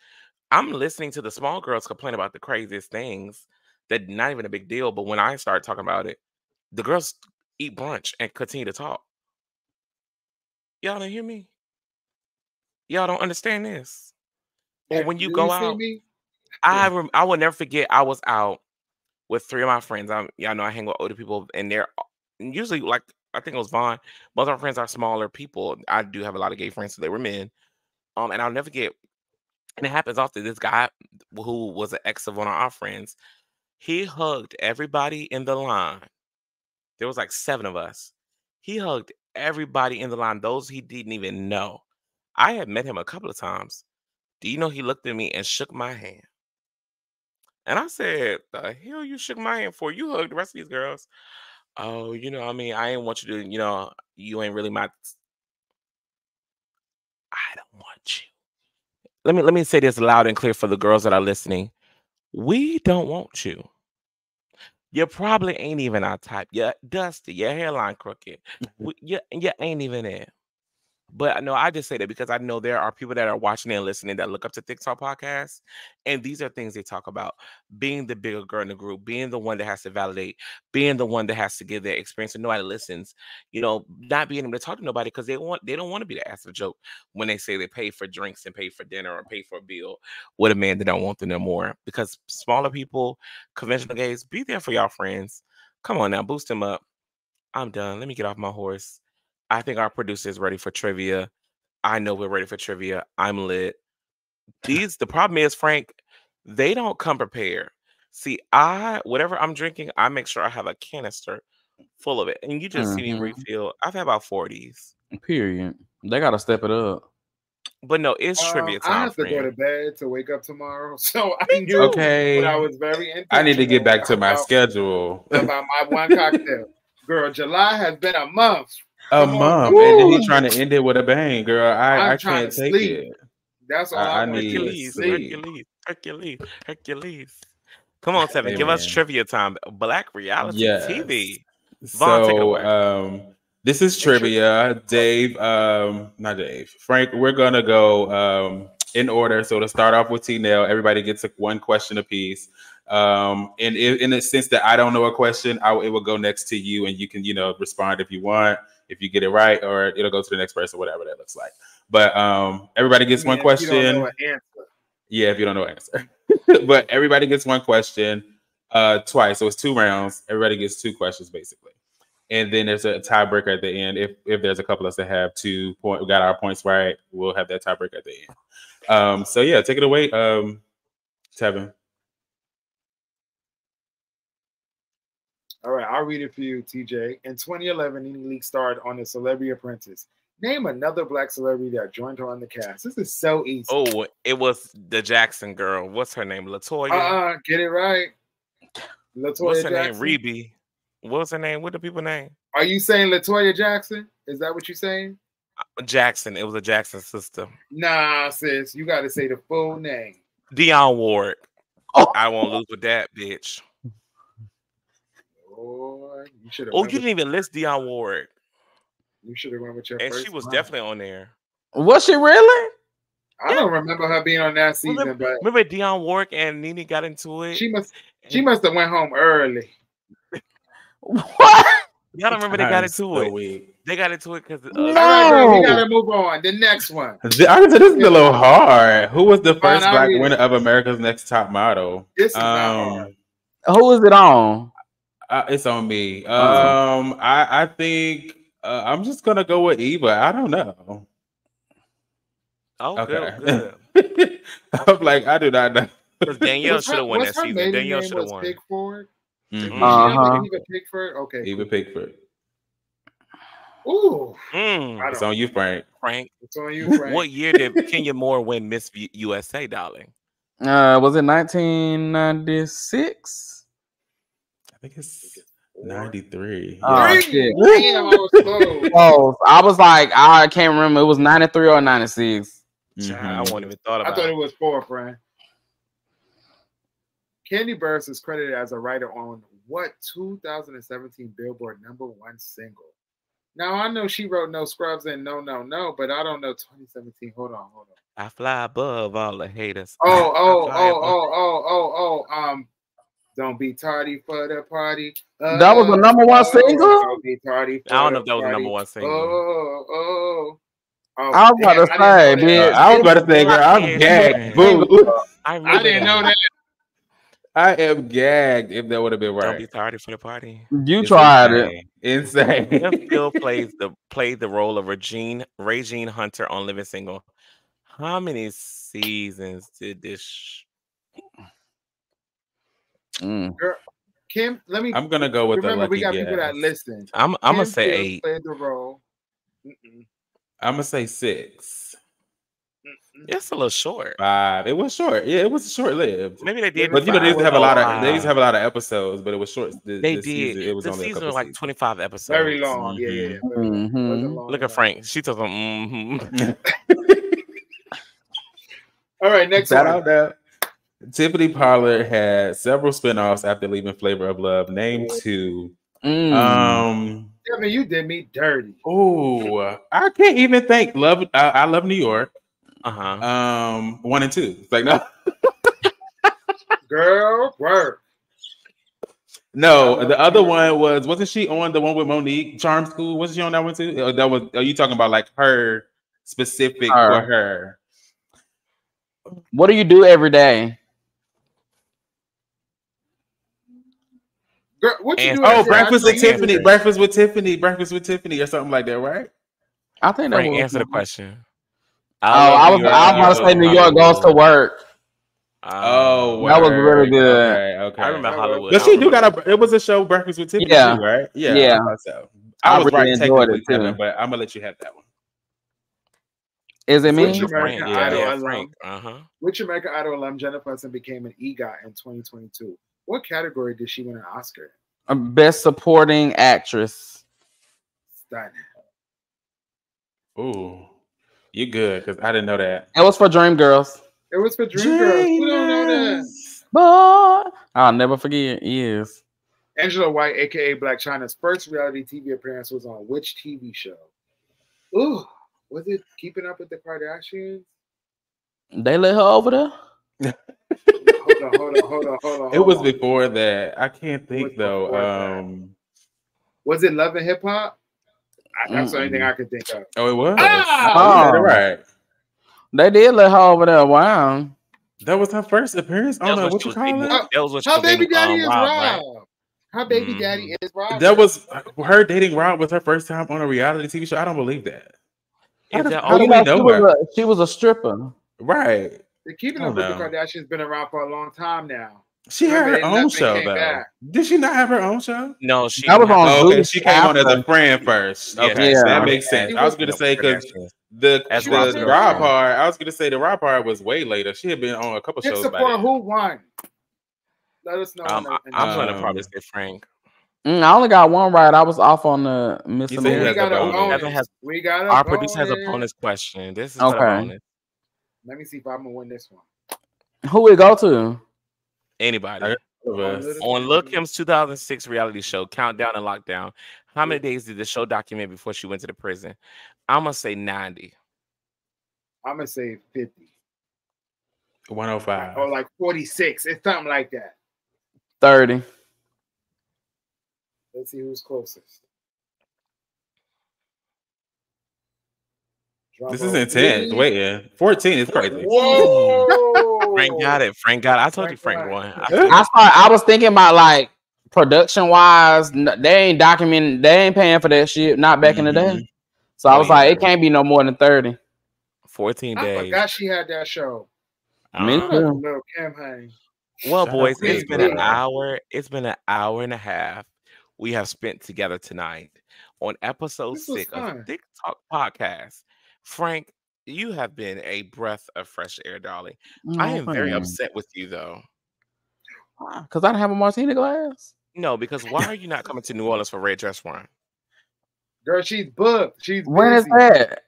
I'm listening to the small girls complain about the craziest things that not even a big deal. But when I start talking about it, the girls eat brunch and continue to talk. Y'all don't hear me? Y'all don't understand this. Or when you go see out, me? I rem- I will never forget. I was out with three of my friends. I'm y'all know I hang with older people, and they're usually like I think it was Vonn. Of our friends are smaller people. I do have a lot of gay friends, so they were men. Um, and I'll never get. And it happens often. This guy who was an ex of one of our friends, he hugged everybody in the line. There was like seven of us. He hugged everybody in the line. Those he didn't even know. I had met him a couple of times. Do you know he looked at me and shook my hand? And I said, "The hell you shook my hand for? You hugged the rest of these girls." Oh, you know, I mean, I ain't want you to, you know, you ain't really my. I don't want you. Let me let me say this loud and clear for the girls that are listening. We don't want you. You probably ain't even our type. You're dusty. Your hairline crooked. We, you, you ain't even there. But uh, no, I just say that because I know there are people that are watching and listening that look up to Thique Talk podcasts, and these are things they talk about: being the bigger girl in the group, being the one that has to validate, being the one that has to give their experience, and nobody listens. You know, not being able to talk to nobody because they want they don't want to be the ass of the joke when they say they pay for drinks and pay for dinner or pay for a bill with a man that don't want them no more. Because smaller people, conventional gays, be there for y'all friends. Come on now, boost them up. I'm done. Let me get off my horse. I think our producer is ready for trivia. I know we're ready for trivia. I'm lit. These the problem is, Frank, they don't come prepared. See, I whatever I'm drinking, I make sure I have a canister full of it. And you just see me Mhm. refill. I've had about 40s. Period. They gotta step it up. But no, it's Um, trivia I time. have to go to bed to wake up tomorrow, so I Me knew. Okay. but I was very I need to get back to my about, schedule. about my one cocktail. Girl, July has been a month. A Come on, month, and then he trying to end it with a bang, girl. I, I'm I can't to take sleep. it. That's all I- I, I want need do to is Hercules. Hercules, Hercules, Hercules. Come on, Seven. Give us trivia time. Black reality Yes. TV. Vonn, So um this is trivia. Dave, um, not Dave. Frank, we're gonna go um in order. So to start off with Teenell, everybody gets a, one question apiece. Um, and in, in the sense that I don't know a question, I, it will go next to you, and you can, you know, respond if you want, if you get it right, or it'll go to the next person, whatever that looks like. But um, everybody gets one Yeah, if question. an. Yeah, if you don't know the answer. but everybody gets one question uh twice. So it's two rounds. Everybody gets two questions basically. And then there's a tiebreaker at the end. If if there's a couple of us that have two point we got our points right, we'll have that tiebreaker at the end. Um so yeah, take it away. Um Tevin. All right, I'll read it for you, TJ. In 2011, Nene Leakes starred on The Celebrity Apprentice. Name another black celebrity that joined her on the cast. This is so easy. Oh, it was the Jackson girl. What's her name? Latoya. uh-uh, get it right. Latoya What's her Jackson. name? Reby. What's her name? What the people name? Are you saying Latoya Jackson? Is that what you're saying? Uh, Jackson. It was a Jackson sister. Nah, sis. You got to say the full name. Dionne Warwick. Oh. I won't lose with that bitch. Boy, you should have. Oh, you didn't even list Dionne Warwick, You should have went with your and first. she was one. definitely on there. Was she really? I don't remember her being on that season, Remember, but remember Dionne Warwick and Nene got into it. she must. She must have went home early. What? Y'all don't remember they got I'm into so it. weak. They got into it because All right, bro, we gotta move on. The next one. Th- I said this is a little hard. Who was the first I'll black winner of America's Next Top Model? This is not Um, hard. Who is it on? Uh, it's on me. Um, I I think uh, I'm just gonna go with Eva. I don't know. oh, Okay. good, good. I'm like I do not know. Because Danielle should have won that season. Danielle should have won. Pigford. Mhm. Uh-huh. Eva Pigford. Okay. Eva Pigford. Ooh, Mm, It's on you, Frank. Frank, It's on you, Frank. what year did Kenya Moore win Miss USA, darling? Uh, was it 1996? I think it's 93. Oh, Three. shit. Damn, I was close. Oh, I was like, I can't remember. It was 93 or 96. Child, Mhm. I won't even thought about I thought it. it was four, Frank. Kandi Burruss is credited as a writer on what 2017 Billboard number one single? Now I know she wrote No Scrubs and No No No, but I don't know 2017. Hold on, hold on. I fly above all the haters. Oh, oh, oh, above- oh, oh, oh, oh. Um, don't be tardy for the party. That was the Uh, number one single? Don't be tardy. I don't know if that was the number one single. Oh, oh. oh. I was about to say, didn't know Uh, that. bitch. I was about to say, girl, I'm gagged. Boo. I, I didn't know that. I am gagged if that would have been right. Don't be tardy for the party. You It's tried it. insane. Kim Insane. Field plays the played the role of Regine Regine Hunter on Living Single. How many seasons did this? Sh- Mm. Kim, let me I'm gonna go with the remember lucky we got guess. people that listen. I'm I'm gonna say eight. Played the role. Mm-mm, I'm gonna say six. It's a little short. five. It was short. Yeah, it was short lived. Maybe they did. But you know, they used to have a lot of they used to have. have a lot of episodes, but it was short. The, They this did. Season, it was the only a season couple was like 25 episodes. Very long. Yeah, yeah. yeah, very long. It wasn't long Look at. Frank. She took some. Mm-hmm. All right, next Shout one. out that Tiffany Pollard had several spinoffs after leaving Flavor of Love. Name two. Mm. Um. Kevin, you did me dirty. Oh, I can't even think. Love. I, I love New York. Uh huh. Um. One and two. It's like no. Girl, work. No, the other one was wasn't she on the one with Mo'Nique Charm School? Wasn't she on that one too? Oh, that was. Are you talking about like her specific for Her. her? what do you do every day? Girl, what you And- doing? Oh, breakfast with Tiffany. today. Breakfast with Tiffany. Breakfast with Tiffany, or something like that, right? I think that Frank, was. answer the question. Oh, I was, I was about to say New York goes to work. Oh, That was really good. Okay, okay. I remember Hollywood. But she do got a. It was a show, Breakfast with Tiffany, Yeah. too, right? Yeah, Yeah. I so. I, I was really right enjoyed it, too. Kevin, but I'm gonna let you have that one. Is it me? Which American Yeah, Idol yeah, alum? Uh huh. Which American Idol alum Jennifer Hudson became an EGOT in 2022? What category did she win an Oscar? Uh, Best supporting actress. Stunning. Ooh, you good? Because I didn't know that. It was for Dreamgirls. It was for Dreamgirls. Who don't know that? But I'll never forget. Yes. Angela White, aka Blac Chyna's first reality TV appearance was on which TV show? Ooh, was it Keeping Up with the Kardashians? They let her over there. Hold on, hold on, hold on, hold on. It was on. before that. I can't was think though. Um, Was it Love and Hip Hop? That's the only thing I could think of. oh, it was. Ah! Oh, you right. They did let her over there. Wow. That was her first appearance. I That don't know what you was call dating- that. That was what Her baby daddy um, is Rob, right? Her baby daddy is Rob. That was her dating Rob was her first time on a reality TV show. I don't believe that. How Is that how all do you we know, know was her? a, she was a stripper. Right. The Keeping Oh, Up with the. Kardashians been around for a long time now. She had her own show though. back. Did she not have her own show? No, she. That was on Oh, okay. She came on as a after. friend first. Okay, Yeah. that makes sense. was- I was gonna say because the As the Rob's Rob girlfriend. part. I was gonna say the Rob part was way later. She had been on a couple Hip shows. by support who won? Let us know. Um, I, I'm the gonna probably say Frank. Mm, I only got one right. I was off on the You missing. said we he link. has got a a bonus. bonus. Kevin has- we got a Our producer has a bonus. bonus question. This is for the Okay. Bonus. Let me see if I'm gonna win this one. Who we go to? Anybody. Okay. Of us. On Lil Kim's 2006 reality show, Countdown and Lockdown, how many days did the show document before she went to the prison? I'm gonna say 90. I'm gonna say 50 105. or like 46. It's something like that. Thirty. Let's see who's closest. Drum This roll. is intense. Wait, yeah. 14 is crazy. Whoa! Frank got it. Frank got it. I told you, Frank Frank got won. I. I started, I was thinking about like production wise, they ain't documenting, they ain't paying for that shit. Not back in the day. So I was yeah. like, it can't be no more than thirty. 14 I days. forgot she had that show. Me Uh, Shout out too. Little Kim Well, Shout out boys, to it's you, been an hour. It's been an hour and a half we have spent together tonight on episode This six fun. of Thique Talk Podcast. Frank, you have been a breath of fresh air, darling. I am very upset with you, though. because I don't have a martini glass. No, because why are you not coming to New Orleans for Red Dress Run? Girl, she's booked. She's When is busy. that?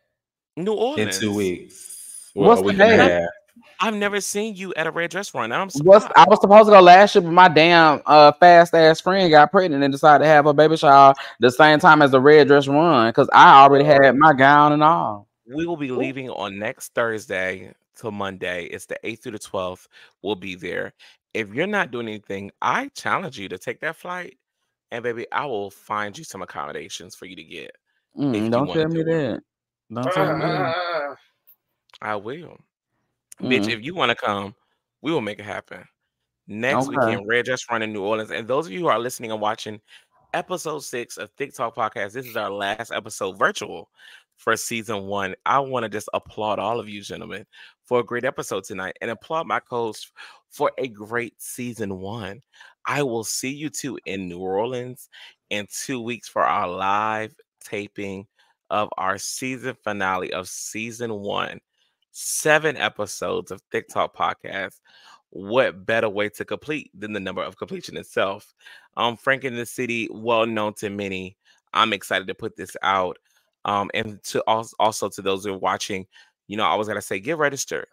New Orleans In two weeks. What's a the week date? I've never seen you at a Red Dress Run. I'm What's surprised. I was supposed to go last year, but my damn uh fast ass friend got pregnant and decided to have a baby shower the same time as the red dress run because I already had my gown and all. We will be leaving on next Thursday till Monday. It's the 8th through the 12th. We'll be there. If you're not doing anything, I challenge you to take that flight. And baby, I will find you some accommodations for you to get. Mm, you don't tell me that. Don't tell me that. I will. Bitch, Mm. if you want to come, we will make it happen. Next Okay. weekend, Red Dress Run in New Orleans. And those of you who are listening and watching episode six of Thique Talk Podcast, this is our last episode virtual for season one. I want to just applaud all of you, gentlemen, for a great episode tonight and applaud my host for a great season one. I will see you two in New Orleans in two weeks for our live taping of our season finale of season one. Seven episodes of Thique Talk Podcast. What better way to complete than the number of completion itself? Um, Frank in the City, well known to many. I'm excited to put this out. Um, and to also, to those who are watching, you know, I was gonna say get registered,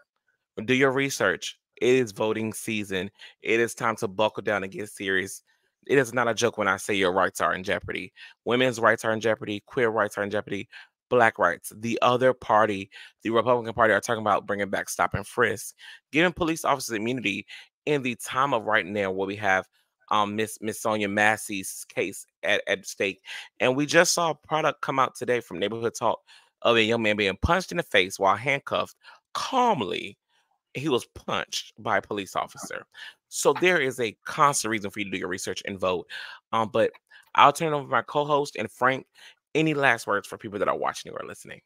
do your research. It is voting season. It is time to buckle down and get serious. It is not a joke when I say your rights are in jeopardy. Women's rights are in jeopardy. Queer rights are in jeopardy. Black rights. The other party, the Republican Party, are talking about bringing back stop and frisk, giving police officers immunity in the time of right now, where we have um Miss Miss Sonya Massey's case at, at stake. And we just saw a product come out today from Neighborhood Talk of a young man being punched in the face while handcuffed calmly. He was punched by a police officer. So there is a constant reason for you to do your research and vote. Um, but I'll turn it over to my co-host and Frank. Any last words for people that are watching or listening?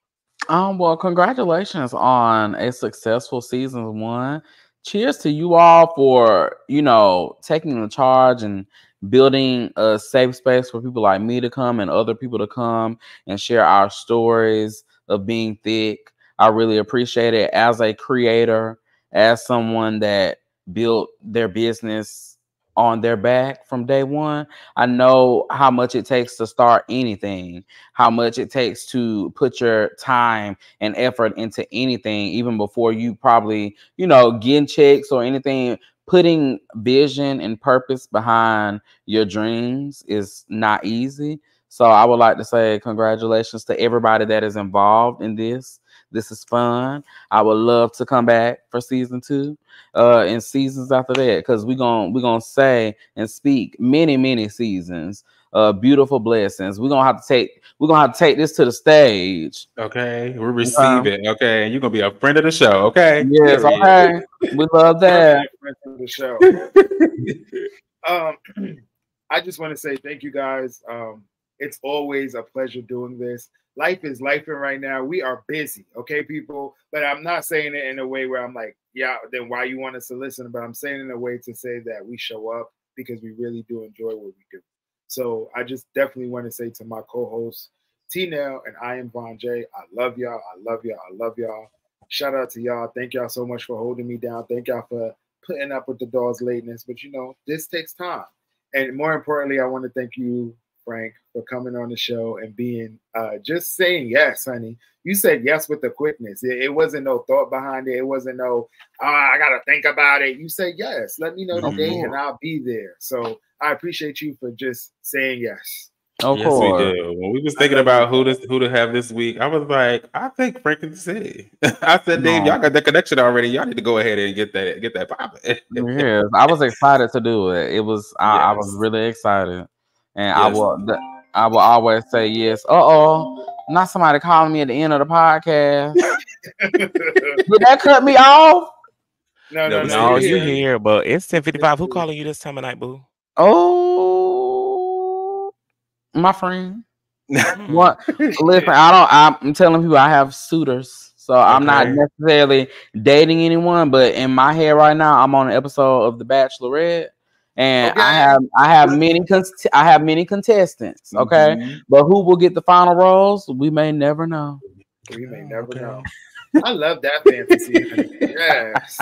Um, well, congratulations on a successful season one. Cheers to you all for you know taking the charge and building a safe space for people like me to come and other people to come and share our stories of being thick. I really appreciate it as a creator, as someone that built their business on their back from day one. I know how much it takes to start anything how much it takes to put your time and effort into anything, even before you probably, you know, getting checks or anything. Putting vision and purpose behind your dreams is not easy. So I would like to say congratulations to everybody that is involved in this. This is fun. I would love to come back for season two, uh, and seasons after that, because we're gonna we're gonna say and speak many many seasons uh beautiful blessings. We're gonna have to take we're gonna have to take this to the stage. Okay, we receive it. Okay, you're gonna be a friend of the show. Okay. Yes, Period. okay. We love that. friend of the show. um, I just want to say thank you guys. Um, it's always a pleasure doing this. Life is life and right now. We are busy, okay, people. But I'm not saying it in a way where I'm like, yeah, then why you want us to listen? But I'm saying in a way to say that we show up because we really do enjoy what we do. So I just definitely want to say to my co-hosts, T and I am Vonn J. I love y'all. I love y'all. I love y'all. Shout out to y'all. Thank y'all so much for holding me down. Thank y'all for putting up with the dog's lateness. But you know, this takes time. And more importantly, I want to thank you, Frank, for coming on the show and being uh, just saying yes, honey. You said yes with the quickness. It, it wasn't no thought behind it. It wasn't no, oh, I gotta think about it. You said yes. Let me know the Of day and. I'll be there. So I appreciate you for just saying yes. Of yes, course. we do. When we was thinking about who to who to have this week, I was like, I think Frank in the City. I said, Dave, No. y'all got that connection already. Y'all need to go ahead and get that get that popping. Yes, I was excited to do it. It was I, I was really excited, and I will I will always say yes. Uh oh, Not somebody calling me at the end of the podcast. Did that cut me off? No, no, No, no. no, you're you here. here, but it's 1055. Who calling you this time of night, boo? Oh, my friend. What? Listen, I don't. I'm, I'm telling people I have suitors, so I'm not necessarily dating anyone. But in my head right now, I'm on an episode of The Bachelorette, and Okay. I have I have many con- I have many contestants. Okay, Mhm. but who will get the final rose? We may never know. We may never Okay. know. I love that fantasy. yes.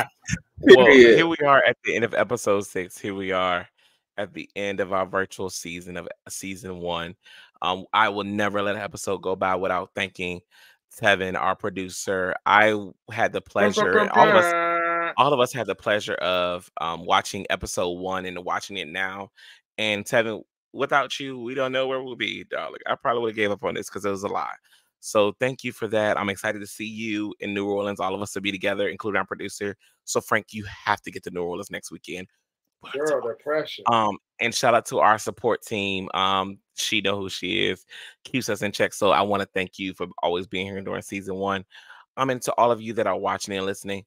Well, Period. here we are at the end of episode six. Here we are at the end of our virtual season of season one. Um, I will never let an episode go by without thanking Tevin, our producer. I had the pleasure, and all of us, all of us had the pleasure of um, watching episode one and watching it now. And Tevin, without you, we don't know where we'll be, darling. I probably would have gave up on this because it was a lot. So thank you for that. I'm excited to see you in New Orleans. All of us to be together, including our producer. So Frank, you have to get to New Orleans next weekend. Girl, the pressure. Um, and shout out to our support team. Um, she know who she is, keeps us in check. So I want to thank you for always being here during season one. Um, and to all of you that are watching and listening,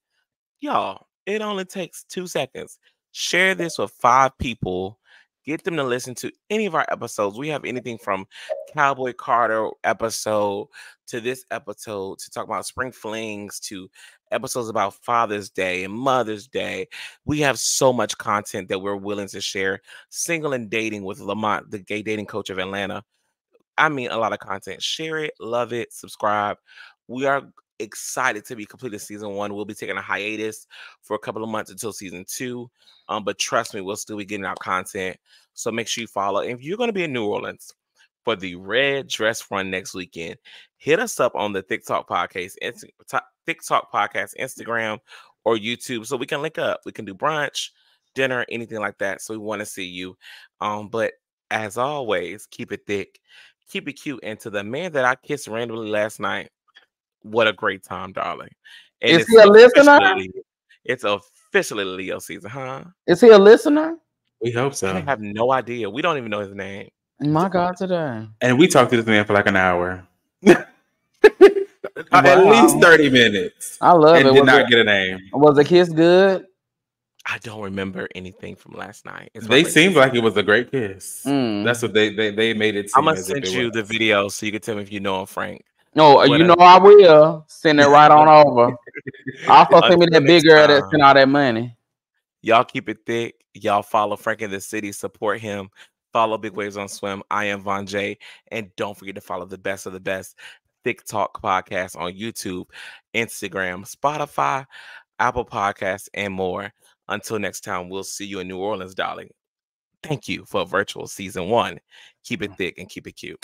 y'all, it only takes two seconds. Share this with five people. Get them to listen to any of our episodes. We have anything from Cowboy Carter episode to this episode to talk about spring flings to episodes about Father's Day and Mother's Day. We have so much content that we're willing to share. Single and dating with Lamont, the gay dating coach of Atlanta. I mean, a lot of content. Share it, love it, subscribe. We are excited to be completing season one. We'll be taking a hiatus for a couple of months until season two. Um, but trust me, we'll still be getting out content. So make sure you follow. If you're going to be in New Orleans for the Red Dress Run next weekend, hit us up on the Thique Talk podcast, Ti- TikTok podcast, Instagram, or YouTube, so we can link up. We can do brunch, dinner, anything like that. So we want to see you. Um, but as always, keep it thick, keep it cute, and to the man that I kissed randomly last night, what a great time, darling. And Is it's he a listener? officially- It's officially Leo season, huh? Is he a listener? We hope so. I have no idea. We don't even know his name. My God, today. And we talked to this man for like an hour. At least 30 minutes. I love and it. did Was, not it. get a name. was the kiss good? I don't remember anything from last night. They first seemed like it was a great kiss. Mm. That's what they they, they made it seem I'm gonna send you was. the video so you can tell me if you know him, Frank. No, What you know I will. Send it right on over. Also send me that big girl that sent all that money. Y'all keep it thick. Y'all follow Frank in the city. Support him. Follow Big Waves on Swim. I am Vonn J. And don't forget to follow the best of the best Thique Talk podcast on YouTube, Instagram, Spotify, Apple Podcasts, and more. Until next time, we'll see you in New Orleans, darling. Thank you for virtual season one. Keep it thick and keep it cute.